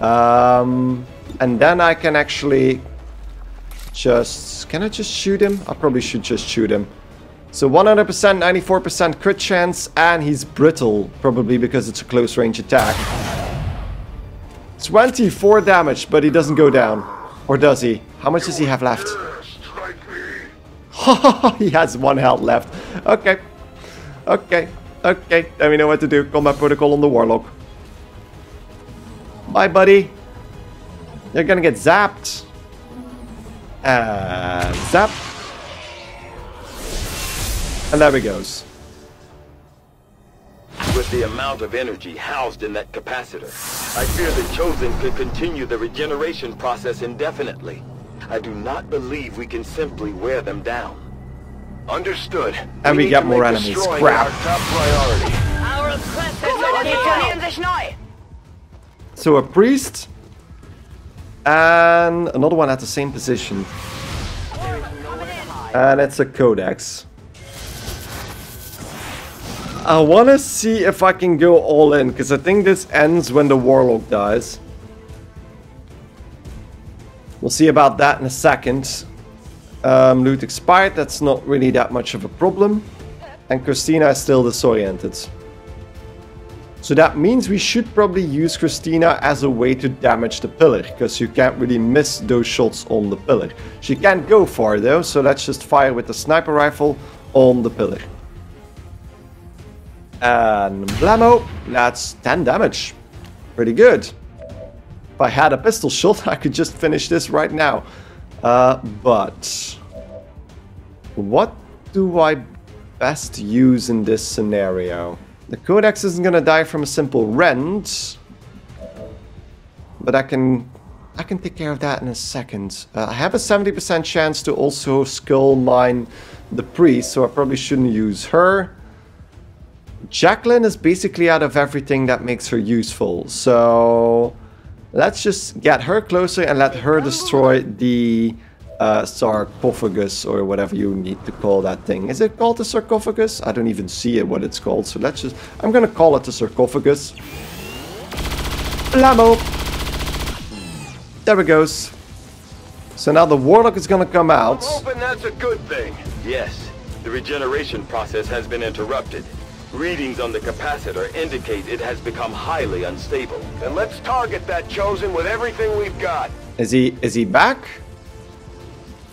Um, and then I can actually just... Can I just shoot him? I probably should just shoot him. So 100%, 94% crit chance, and he's brittle, probably because it's a close range attack. 24 damage, but he doesn't go down. Or does he? How much does he have left? He has one health left. Okay. Okay. Okay. Then we know what to do. Combat protocol on the Warlock. Bye, buddy. You're gonna get zapped. And zap. And there he goes. With the amount of energy housed in that capacitor, I fear the Chosen could continue the regeneration process indefinitely. I do not believe we can simply wear them down. Understood. And we need get more enemies. destroying Crap. Our top priority. Our request has sich neu. So a priest. And another one at the same position. And it's a codex. I want to see if I can go all in, because I think this ends when the Warlock dies. We'll see about that in a second. Um, loot expired, that's not really that much of a problem. And Christina is still disoriented. So that means we should probably use Christina as a way to damage the pillar, because you can't really miss those shots on the pillar. She can't go far though, so let's just fire with the sniper rifle on the pillar. And blammo, that's 10 damage. Pretty good. If I had a pistol shot, I could just finish this right now. Uh, but what do I best use in this scenario? The Codex isn't gonna die from a simple rend, but I can I can take care of that in a second. Uh, I have a 70% chance to also skull mine the priest, so I probably shouldn't use her. Jacqueline is basically out of everything that makes her useful, so let's just get her closer and let her destroy the uh, sarcophagus or whatever you need to call that thing. Is it called the sarcophagus? I don't even see it what it's called, so let's just... I'm gonna call it the sarcophagus. Blammo! There it goes. So now the warlock is gonna come out. Hoping that's a good thing. Yes, the regeneration process has been interrupted. Readings on the capacitor indicate it has become highly unstable. Then let's target that chosen with everything we've got. Is he is he back?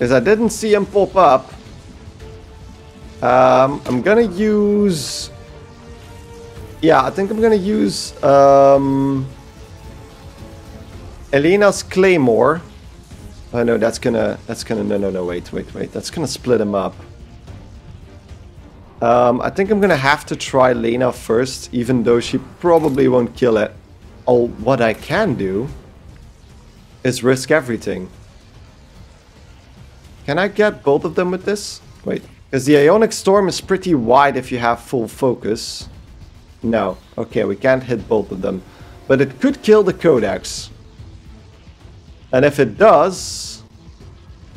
Because I didn't see him pop up. Um, I'm gonna use... Yeah, I think I'm gonna use um, Elena's Claymore. Oh no, that's gonna, that's gonna, no, no, no, wait, wait, wait. That's gonna split him up. Um, I think I'm gonna have to try Lena first, even though she probably won't kill it. Oh, what I can do is risk everything. Can I get both of them with this? Wait, because the Ionic Storm is pretty wide if you have full focus. No, okay, we can't hit both of them. But it could kill the Codex. And if it does,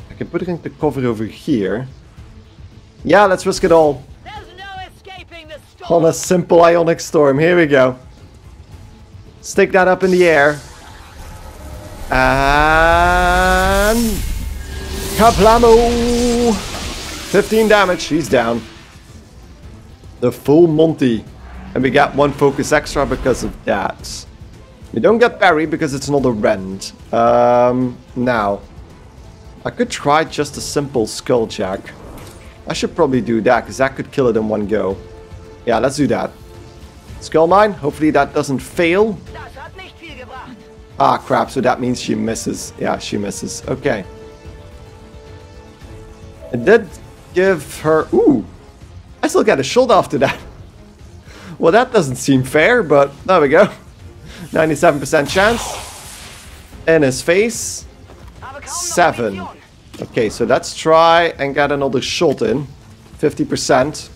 I can put it into cover over here. Yeah, let's risk it all no escaping the storm. on a simple Ionic Storm. Here we go. Stick that up in the air. And... Kaplamo! 15 damage, he's down. The full Monty. And we got one focus extra because of that. We don't get parry because it's not a rend. Um, now, I could try just a simple Skulljack. I should probably do that because that could kill it in one go. Yeah, let's do that. Skull mine. Hopefully that doesn't fail. Das hat nicht viel gebracht. Ah, crap. So that means she misses. Yeah, she misses. Okay. It did give her... Ooh. I still got a shield after that. Well, that doesn't seem fair, but there we go. 97% chance. In his face. Aber kaum noch Seven. Okay, so let's try and get another shot in. 50%.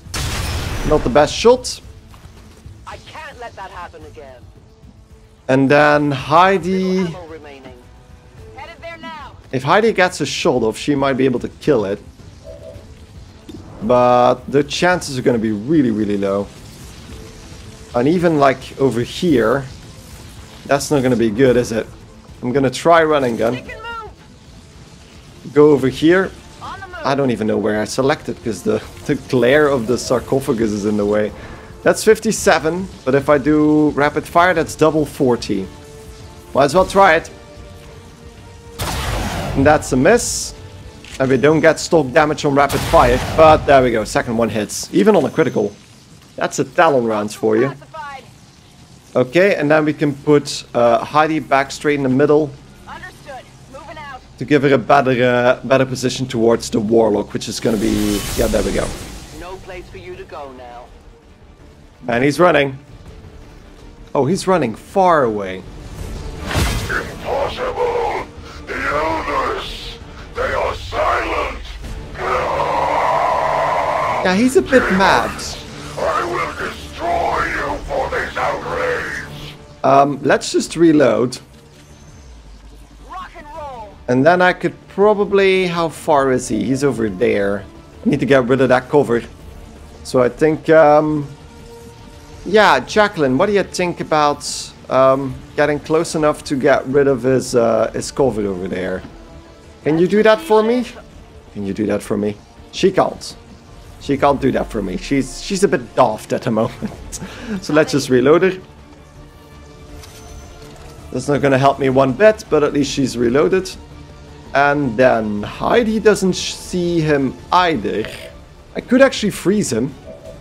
Not the best shot. I can't let that happen again. And then Heidi... Ammo remaining. Headed there now. If Heidi gets a shot off, she might be able to kill it. But the chances are going to be really, really low. And even like over here, that's not going to be good, is it? I'm going to try running gun. Take and move. Go over here. On the move. I don't even know where I selected because the, the glare of the sarcophagus is in the way. That's 57, but if I do rapid fire, that's double 40. Might as well try it. And that's a miss. And we don't get stock damage on rapid fire, but there we go, second one hits. Even on a critical. That's a Talon rounds for you. Okay, and then we can put uh, Heidi back straight in the middle Understood. Moving out. to give her a better, uh, better position towards the Warlock, which is going to be... Yeah, there we go. No place for you to go now. And he's running. Oh, he's running far away. Impossible! Yeah, he's a bit mad. I will destroy you for this outrage! Um, let's just reload. And. And then I could probably... How far is he? He's over there. I need to get rid of that cover. So I think... Um, yeah, Jacqueline, what do you think about um, getting close enough to get rid of his, uh, his cover over there? Can you do that for me? Can you do that for me? She can't. She can't do that for me. She's she's a bit daft at the moment. so let's just reload her. That's not gonna help me one bit, but at least she's reloaded. And then Heidi doesn't see him either. I could actually freeze him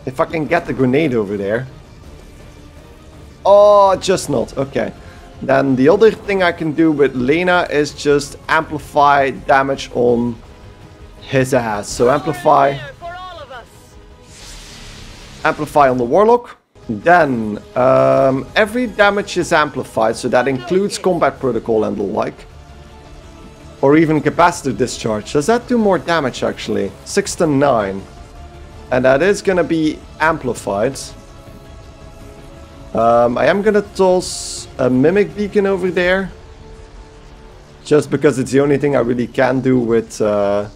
if I can get the grenade over there. Oh, just not. Okay. Then the other thing I can do with Lena is just amplify damage on his ass. So amplify, amplify on the warlock. Then um, every damage is amplified, so that includes combat protocol and the like. Or even capacitor discharge. Does that do more damage actually? 6 to 9. And that is gonna be amplified. Um, I am gonna toss a mimic beacon over there. Just because it's the only thing I really can do with uh,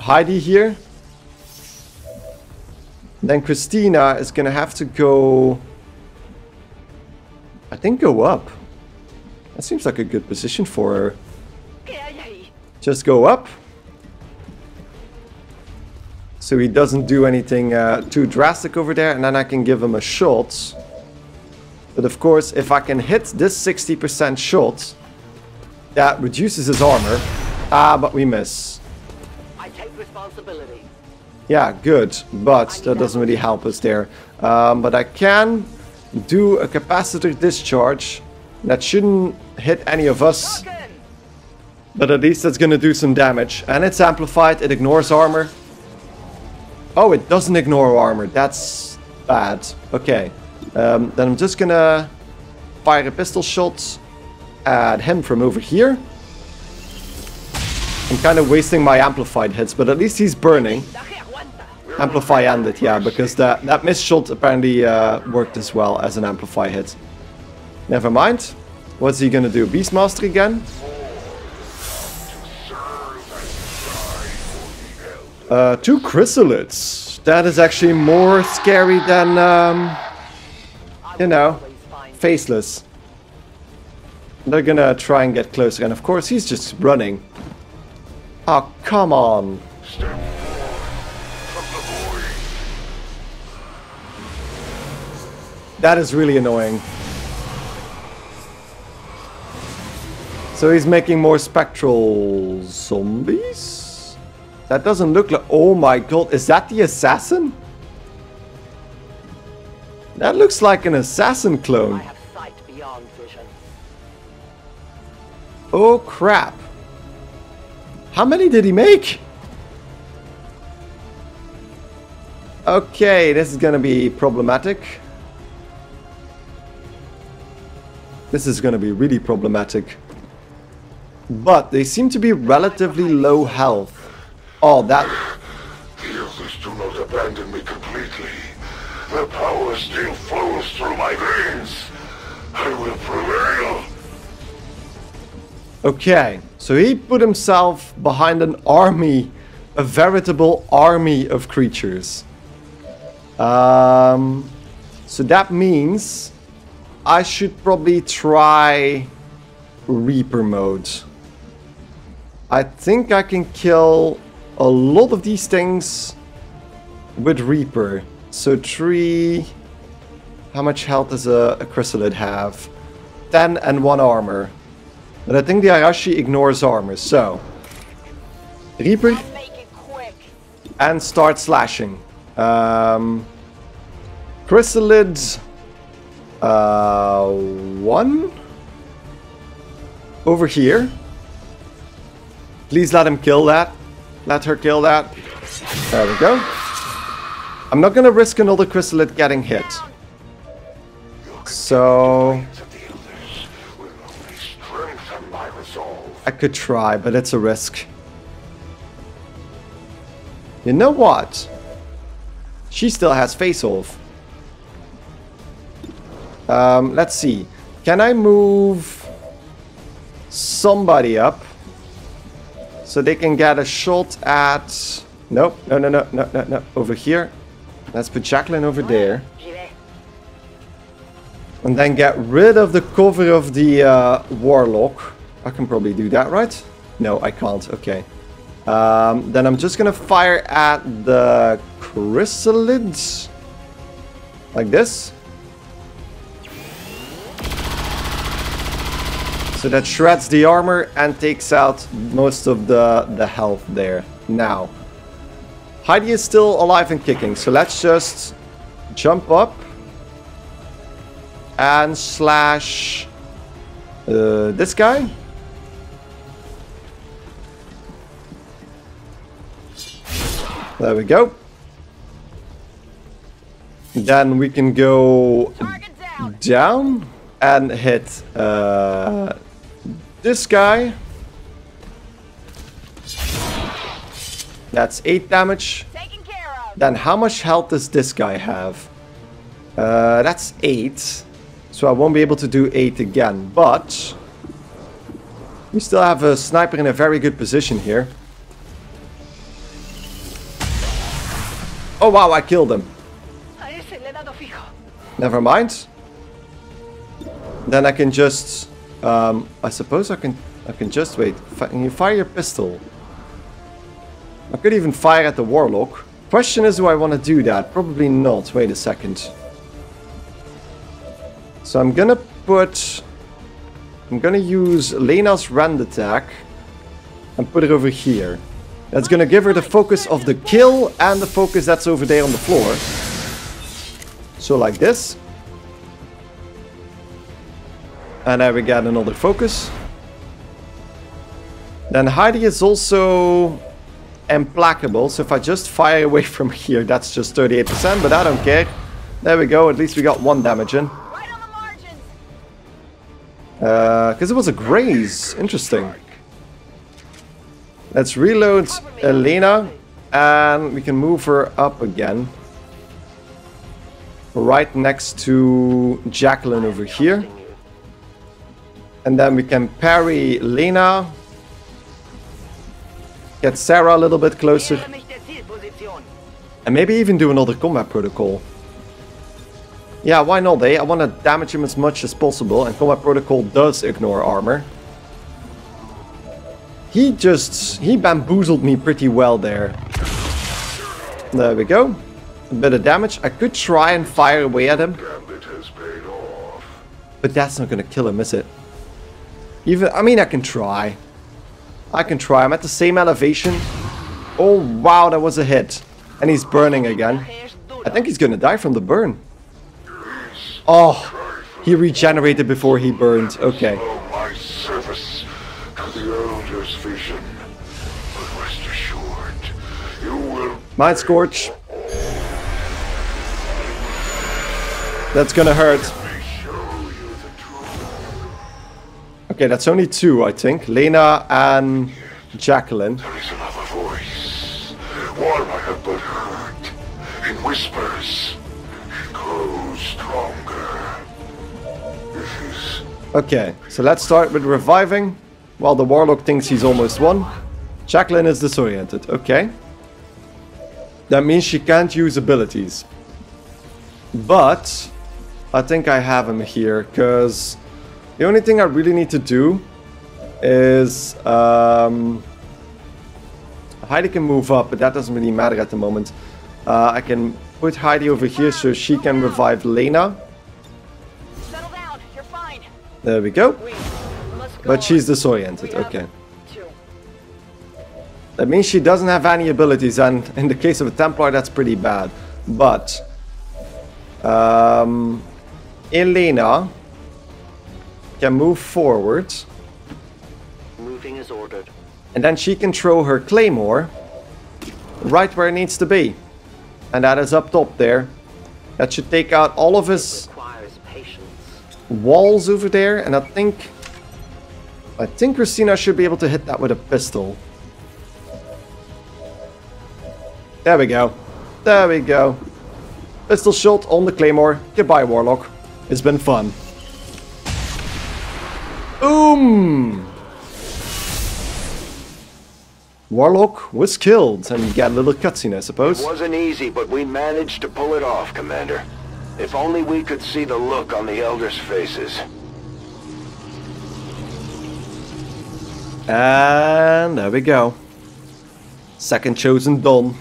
Heidi here. Then Christina is gonna have to go. I think go up. That seems like a good position for her. Just go up. So he doesn't do anything uh, too drastic over there, and then I can give him a shot. But of course, if I can hit this 60% shot, that reduces his armor. Ah, but we miss. Yeah, good, but that doesn't really help us there. Um, but I can do a capacitor discharge. That shouldn't hit any of us, but at least that's gonna do some damage. And it's amplified, it ignores armor. Oh, it doesn't ignore armor, that's bad. Okay, um, then I'm just gonna fire a pistol shot at him from over here. I'm kind of wasting my amplified hits, but at least he's burning. Amplify ended, yeah, because that, that miss shot apparently uh, worked as well as an amplify hit. Never mind. What's he gonna do? Beastmaster again? Uh, two chrysalids. That is actually more scary than, um, you know, faceless. They're gonna try and get closer, and of course he's just running. Oh, come on. That is really annoying. So he's making more spectral zombies? That doesn't look like... Oh my god, is that the assassin? That looks like an assassin I clone. have sight beyond vision. Oh crap. How many did he make? Okay, this is gonna be problematic. This is gonna be really problematic. But they seem to be relatively low health. Oh, that... The others do not abandon me completely. The power still flows through my veins. I will prevail. Okay, so he put himself behind an army, a veritable army of creatures. Um, so that means I should probably try Reaper mode. I think I can kill a lot of these things with Reaper. So three... How much health does a, a Chrysalid have? 10 and 1 armor. But I think the Arashi ignores armor, so... Reaper Make it quick! and start slashing. Um, Chrysalid... Uh, 1? Over here. Please let him kill that. Let her kill that. There we go. I'm not gonna risk another Chrysalid getting hit. So... I could try, but it's a risk. You know what? She still has face off. Um, let's see. Can I move somebody up so they can get a shot at? Nope. No, no, no, no, no, no. Over here. Let's put Jacqueline over there. And then get rid of the cover of the uh, Warlock. I can probably do that, right? No, I can't. Okay. Um, then I'm just gonna fire at the Chrysalids. Like this. So that shreds the armor and takes out most of the, the health there. Now, Heidi is still alive and kicking, so let's just jump up and slash uh, this guy. There we go. Then we can go down! down and hit uh, this guy. That's 8 damage. Taken care of! Then how much health does this guy have? Uh, that's 8. So I won't be able to do 8 again. But we still have a sniper in a very good position here. Oh wow, I killed him. A ese le he dado fijo. Never mind. Then I can just... Um, I suppose I can I can just wait. Can you fire your pistol? I could even fire at the warlock. Question is, do I want to do that? Probably not. Wait a second. So I'm gonna put... I'm gonna use Lena's rend attack and put it over here. That's gonna give her the focus of the kill and the focus that's over there on the floor. So like this. And there we get another focus. Then Heidi is also implacable, so if I just fire away from here, that's just 38%, but I don't care. There we go, at least we got one damage in. Right on the margins. Uh, because it was a graze. Interesting. Let's reload Elena, and we can move her up again. Right next to Jacqueline over here. And then we can parry Lena. Get Sarah a little bit closer. Nähere mich der Zielposition. And maybe even do another combat protocol. Yeah, why not, eh? I want to damage him as much as possible, and combat protocol does ignore armor. He just... he bamboozled me pretty well there. There we go. A bit of damage. I could try and fire away at him, Gambit has paid off. but that's not gonna kill him, is it? Even... I mean, I can try. I can try. I'm at the same elevation. Oh, wow, that was a hit. And he's burning again. I think he's gonna die from the burn. Oh, he regenerated before he burned. Okay. My Scorch. That's gonna hurt. Okay, that's only two, I think. Lena and Jacqueline. There is another voice. One I have but heard. In whispers. It grows stronger. Is Okay, so let's start with reviving. While the Warlock thinks he's almost won. Jacqueline is disoriented. Okay. That means she can't use abilities. But I think I have him here, because the only thing I really need to do is um, Heidi can move up, but that doesn't really matter at the moment. Uh, I can put Heidi over here so she can revive Lena. Settle down. You're fine. There we go. We But she's disoriented. Okay. That means she doesn't have any abilities, and in the case of a Templar, that's pretty bad. But um, Elena can move forward, Moving as ordered. and then she can throw her claymore right where it needs to be, and that is up top there. That should take out all of his walls over there, and I think I think Christina should be able to hit that with a pistol. There we go. There we go. Pistol shot on the claymore. Goodbye, Warlock. It's been fun. Boom! Warlock was killed, and you get a little cutscene, I suppose. It wasn't easy, but we managed to pull it off, Commander. If only we could see the look on the Elders' faces. And there we go. Second chosen done.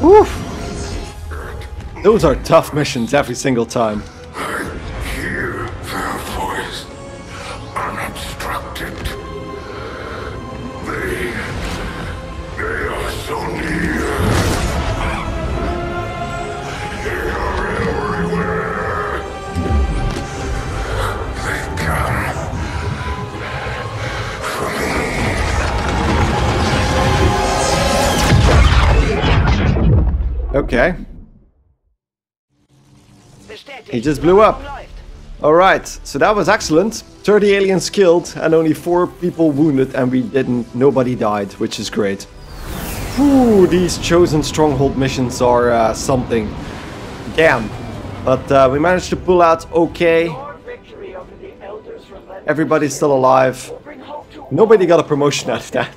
Woof! Those are tough missions every single time. Okay. He just blew up. Alright, so that was excellent. 30 aliens killed and only 4 people wounded and we didn't, nobody died, which is great. Whew, these chosen stronghold missions are uh, something. Damn. But uh, we managed to pull out okay. Our victory over the elders relentless Everybody's still alive. bring hope to Nobody got a promotion out of that.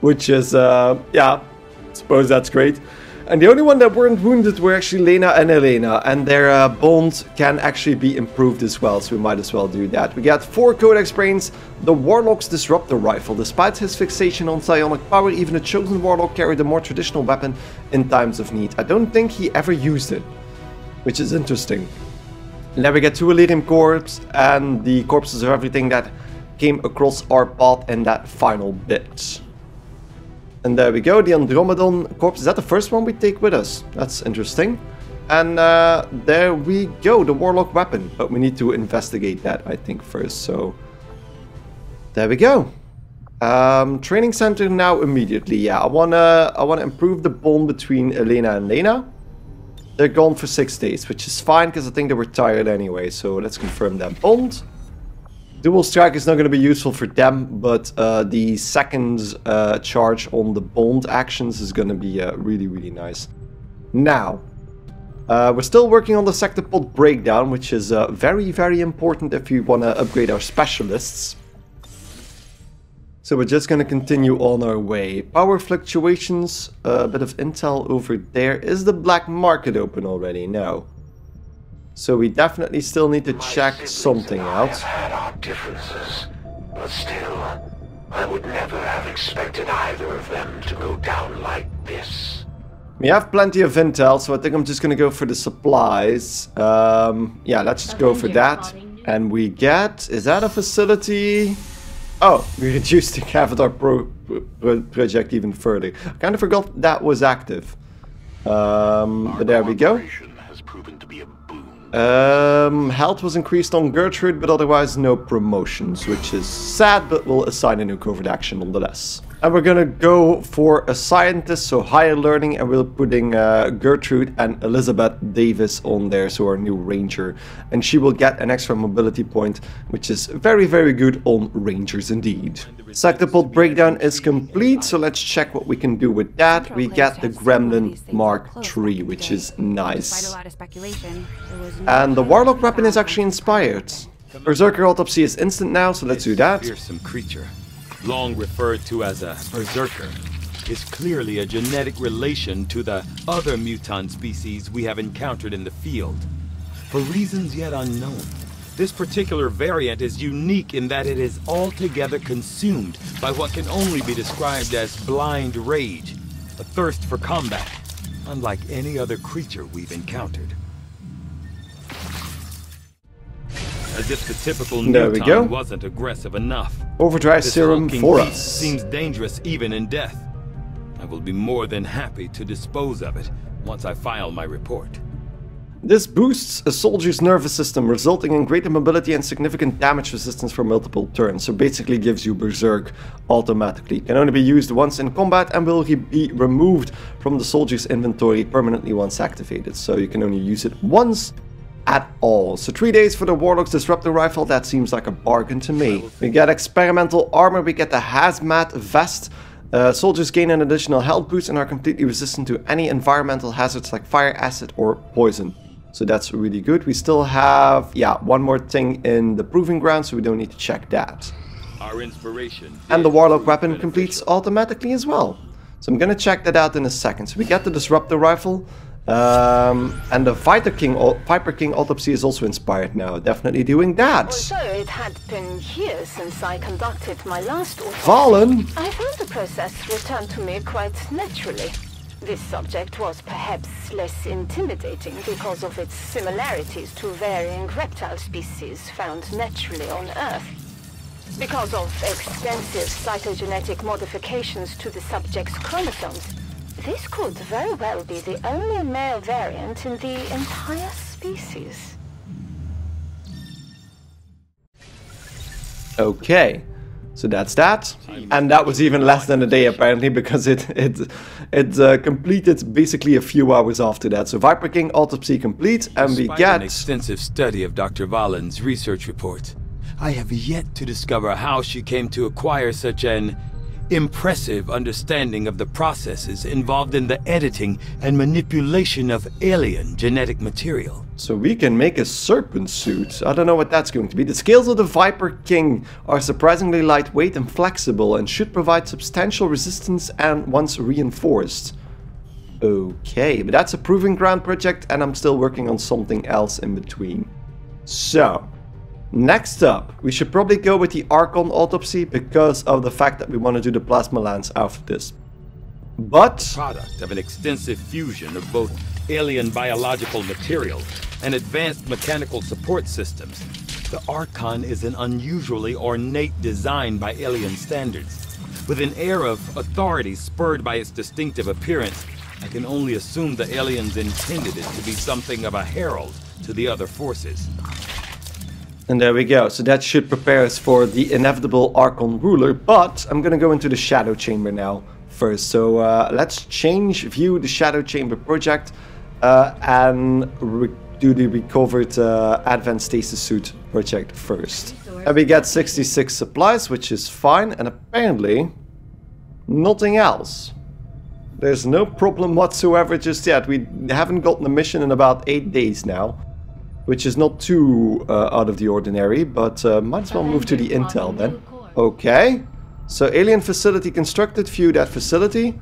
which is uh, yeah, suppose that's great. And the only one that weren't wounded were actually Lena and Elena, and their uh, bond can actually be improved as well, so we might as well do that. We got four Codex Brains, the Warlock's Disruptor Rifle. Despite his fixation on psionic power, even a chosen Warlock carried a more traditional weapon in times of need. I don't think he ever used it, which is interesting. And then we get two Elerium corpses and the corpses of everything that came across our path in that final bit. And there we go, the Andromedon corpse. Is that the first one we take with us? That's interesting. And uh, there we go, the Warlock weapon. But we need to investigate that, I think, first. So there we go. Um, training center now immediately. Yeah, I wanna I wanna improve the bond between Elena and Lena. They're gone for six days, which is fine because I think they were tired anyway. So let's confirm that bond. Dual strike is not going to be useful for them, but uh, the second uh, charge on the bond actions is going to be uh, really, really nice. Now, uh, we're still working on the Sectopod breakdown, which is uh, very, very important if you want to upgrade our specialists. So we're just going to continue on our way. Power fluctuations, a bit of intel over there. Is the black market open already? No. So we definitely still need to check something out. have had our differences, but still, I would never have expected either of them to go down like this. We have plenty of intel, so I think I'm just gonna go for the supplies. Um, yeah, let's just go for that. And we get... Is that a facility? Oh, we reduced the Avatar pro, pro project even further. I kind of forgot that was active. Um, but there we go. Um, health was increased on Gertrude, but otherwise no promotions, which is sad, but we'll assign a new covert action nonetheless. And we're gonna go for a scientist, so higher learning, and we're putting uh, Gertrude and Elizabeth Davis on there, so our new ranger. And she will get an extra mobility point, which is very, very good on rangers indeed. Sectopod breakdown is complete, so let's check what we can do with that. We get the Gremlin Mark III, which is nice. And the Warlock weapon is actually inspired. Berserker Autopsy is instant now, so let's do that. fearsome creature, long referred to as a berserker, is clearly a genetic relation to the other mutant species we have encountered in the field. For reasons yet unknown, this particular variant is unique in that it is altogether consumed by what can only be described as blind rage, a thirst for combat, unlike any other creature we've encountered. As if the typical There we go. wasn't aggressive enough. Overdrive This serum for us. seems dangerous even in death. I will be more than happy to dispose of it once I file my report. This boosts a soldier's nervous system, resulting in greater mobility and significant damage resistance for multiple turns. So basically gives you Berserk automatically. Can only be used once in combat and will be removed from the soldier's inventory permanently once activated. So you can only use it once at all. So three days for the Warlock's Disruptor Rifle, that seems like a bargain to me. We get experimental armor, we get the Hazmat Vest. Uh, soldiers gain an additional health boost and are completely resistant to any environmental hazards like fire, acid or poison. So that's really good. We still have, yeah, one more thing in the Proving Ground, so we don't need to check that. Our inspiration. And the Warlock weapon beneficial. completes automatically as well. So I'm gonna check that out in a second. So we get the Disruptor Rifle. Um, and the Viper King, Viper King Autopsy is also inspired now. Definitely doing that. Although it had been years since I conducted my last autopsy, Fallen. I found the process returned to me quite naturally. This subject was perhaps less intimidating because of its similarities to varying reptile species found naturally on Earth. Because of extensive cytogenetic modifications to the subject's chromosomes, this could very well be the only male variant in the entire species. Okay, so that's that, and that was even less than a day apparently because it it it uh, completed basically a few hours after that. So Viper King autopsy complete, and we Despite an get extensive study of Dr. Vahlen's research report. I have yet to discover how she came to acquire such an impressive understanding of the processes involved in the editing and manipulation of alien genetic material. so we can make a serpent suit. I don't know what that's going to be. The scales of the Viper King are surprisingly lightweight and flexible, and should provide substantial resistance and once reinforced. Okay, but that's a proving ground project, and I'm still working on something else in between. So, next up, we should probably go with the Archon autopsy because of the fact that we want to do the plasma lance after this. But Product of an extensive fusion of both alien biological material, and advanced mechanical support systems. The Archon is an unusually ornate design by alien standards. With an air of authority spurred by its distinctive appearance, I can only assume the aliens intended it to be something of a herald to the other forces. And there we go. So that should prepare us for the inevitable Archon ruler. But I'm gonna go into the Shadow Chamber now first. So uh, let's change view the Shadow Chamber project uh, and do the recovered uh, Advanced Stasis Suit project first. And we get 66 supplies, which is fine. And apparently nothing else. There's no problem whatsoever just yet. We haven't gotten a mission in about 8 days now which is not too uh, out of the ordinary, but uh, might as well move to the intel then. Okay, so alien facility constructed, view that facility.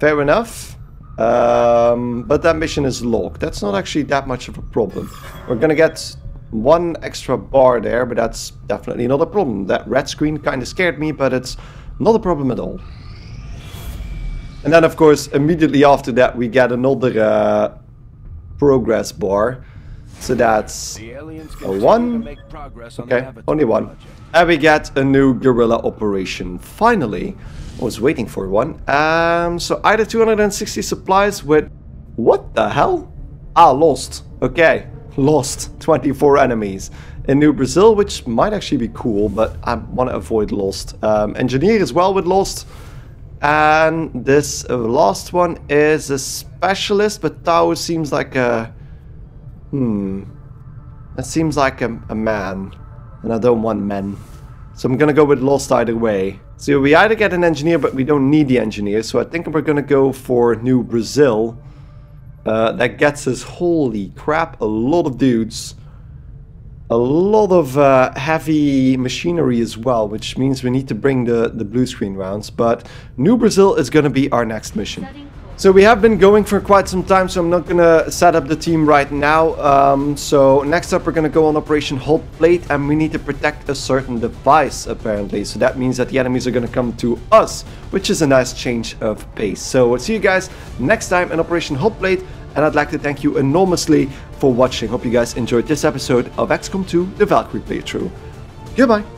Fair enough. Um, but that mission is locked. That's not actually that much of a problem. We're gonna get one extra bar there, but that's definitely not a problem. That red screen kind of scared me, but it's not a problem at all. And then, of course, immediately after that, we get another uh, progress bar. So that's a one. Okay, only one. And we get a new guerrilla operation. Finally, I was waiting for one. Um, so either 260 supplies with... What the hell? Ah, lost. Okay, lost 24 enemies. In New Brazil, which might actually be cool, but I want to avoid lost. Um, engineer as well with lost. And this uh, last one is a specialist, but Tao seems like a Hmm. That seems like a, a man. And I don't want men. So I'm gonna go with Lost either way. So we either get an engineer, but we don't need the engineer. So I think we're gonna go for New Brazil. Uh, that gets us, holy crap, a lot of dudes. A lot of uh, heavy machinery as well, which means we need to bring the, the Bluescreen rounds. But New Brazil is gonna be our next mission. So we have been going for quite some time, so I'm not gonna set up the team right now. Um, so next up we're gonna go on Operation Hot Plate and we need to protect a certain device apparently. So that means that the enemies are gonna come to us, which is a nice change of pace. So I'll see you guys next time in Operation Hot Plate and I'd like to thank you enormously for watching. Hope you guys enjoyed this episode of XCOM 2 The Valkyrie playthrough. Goodbye!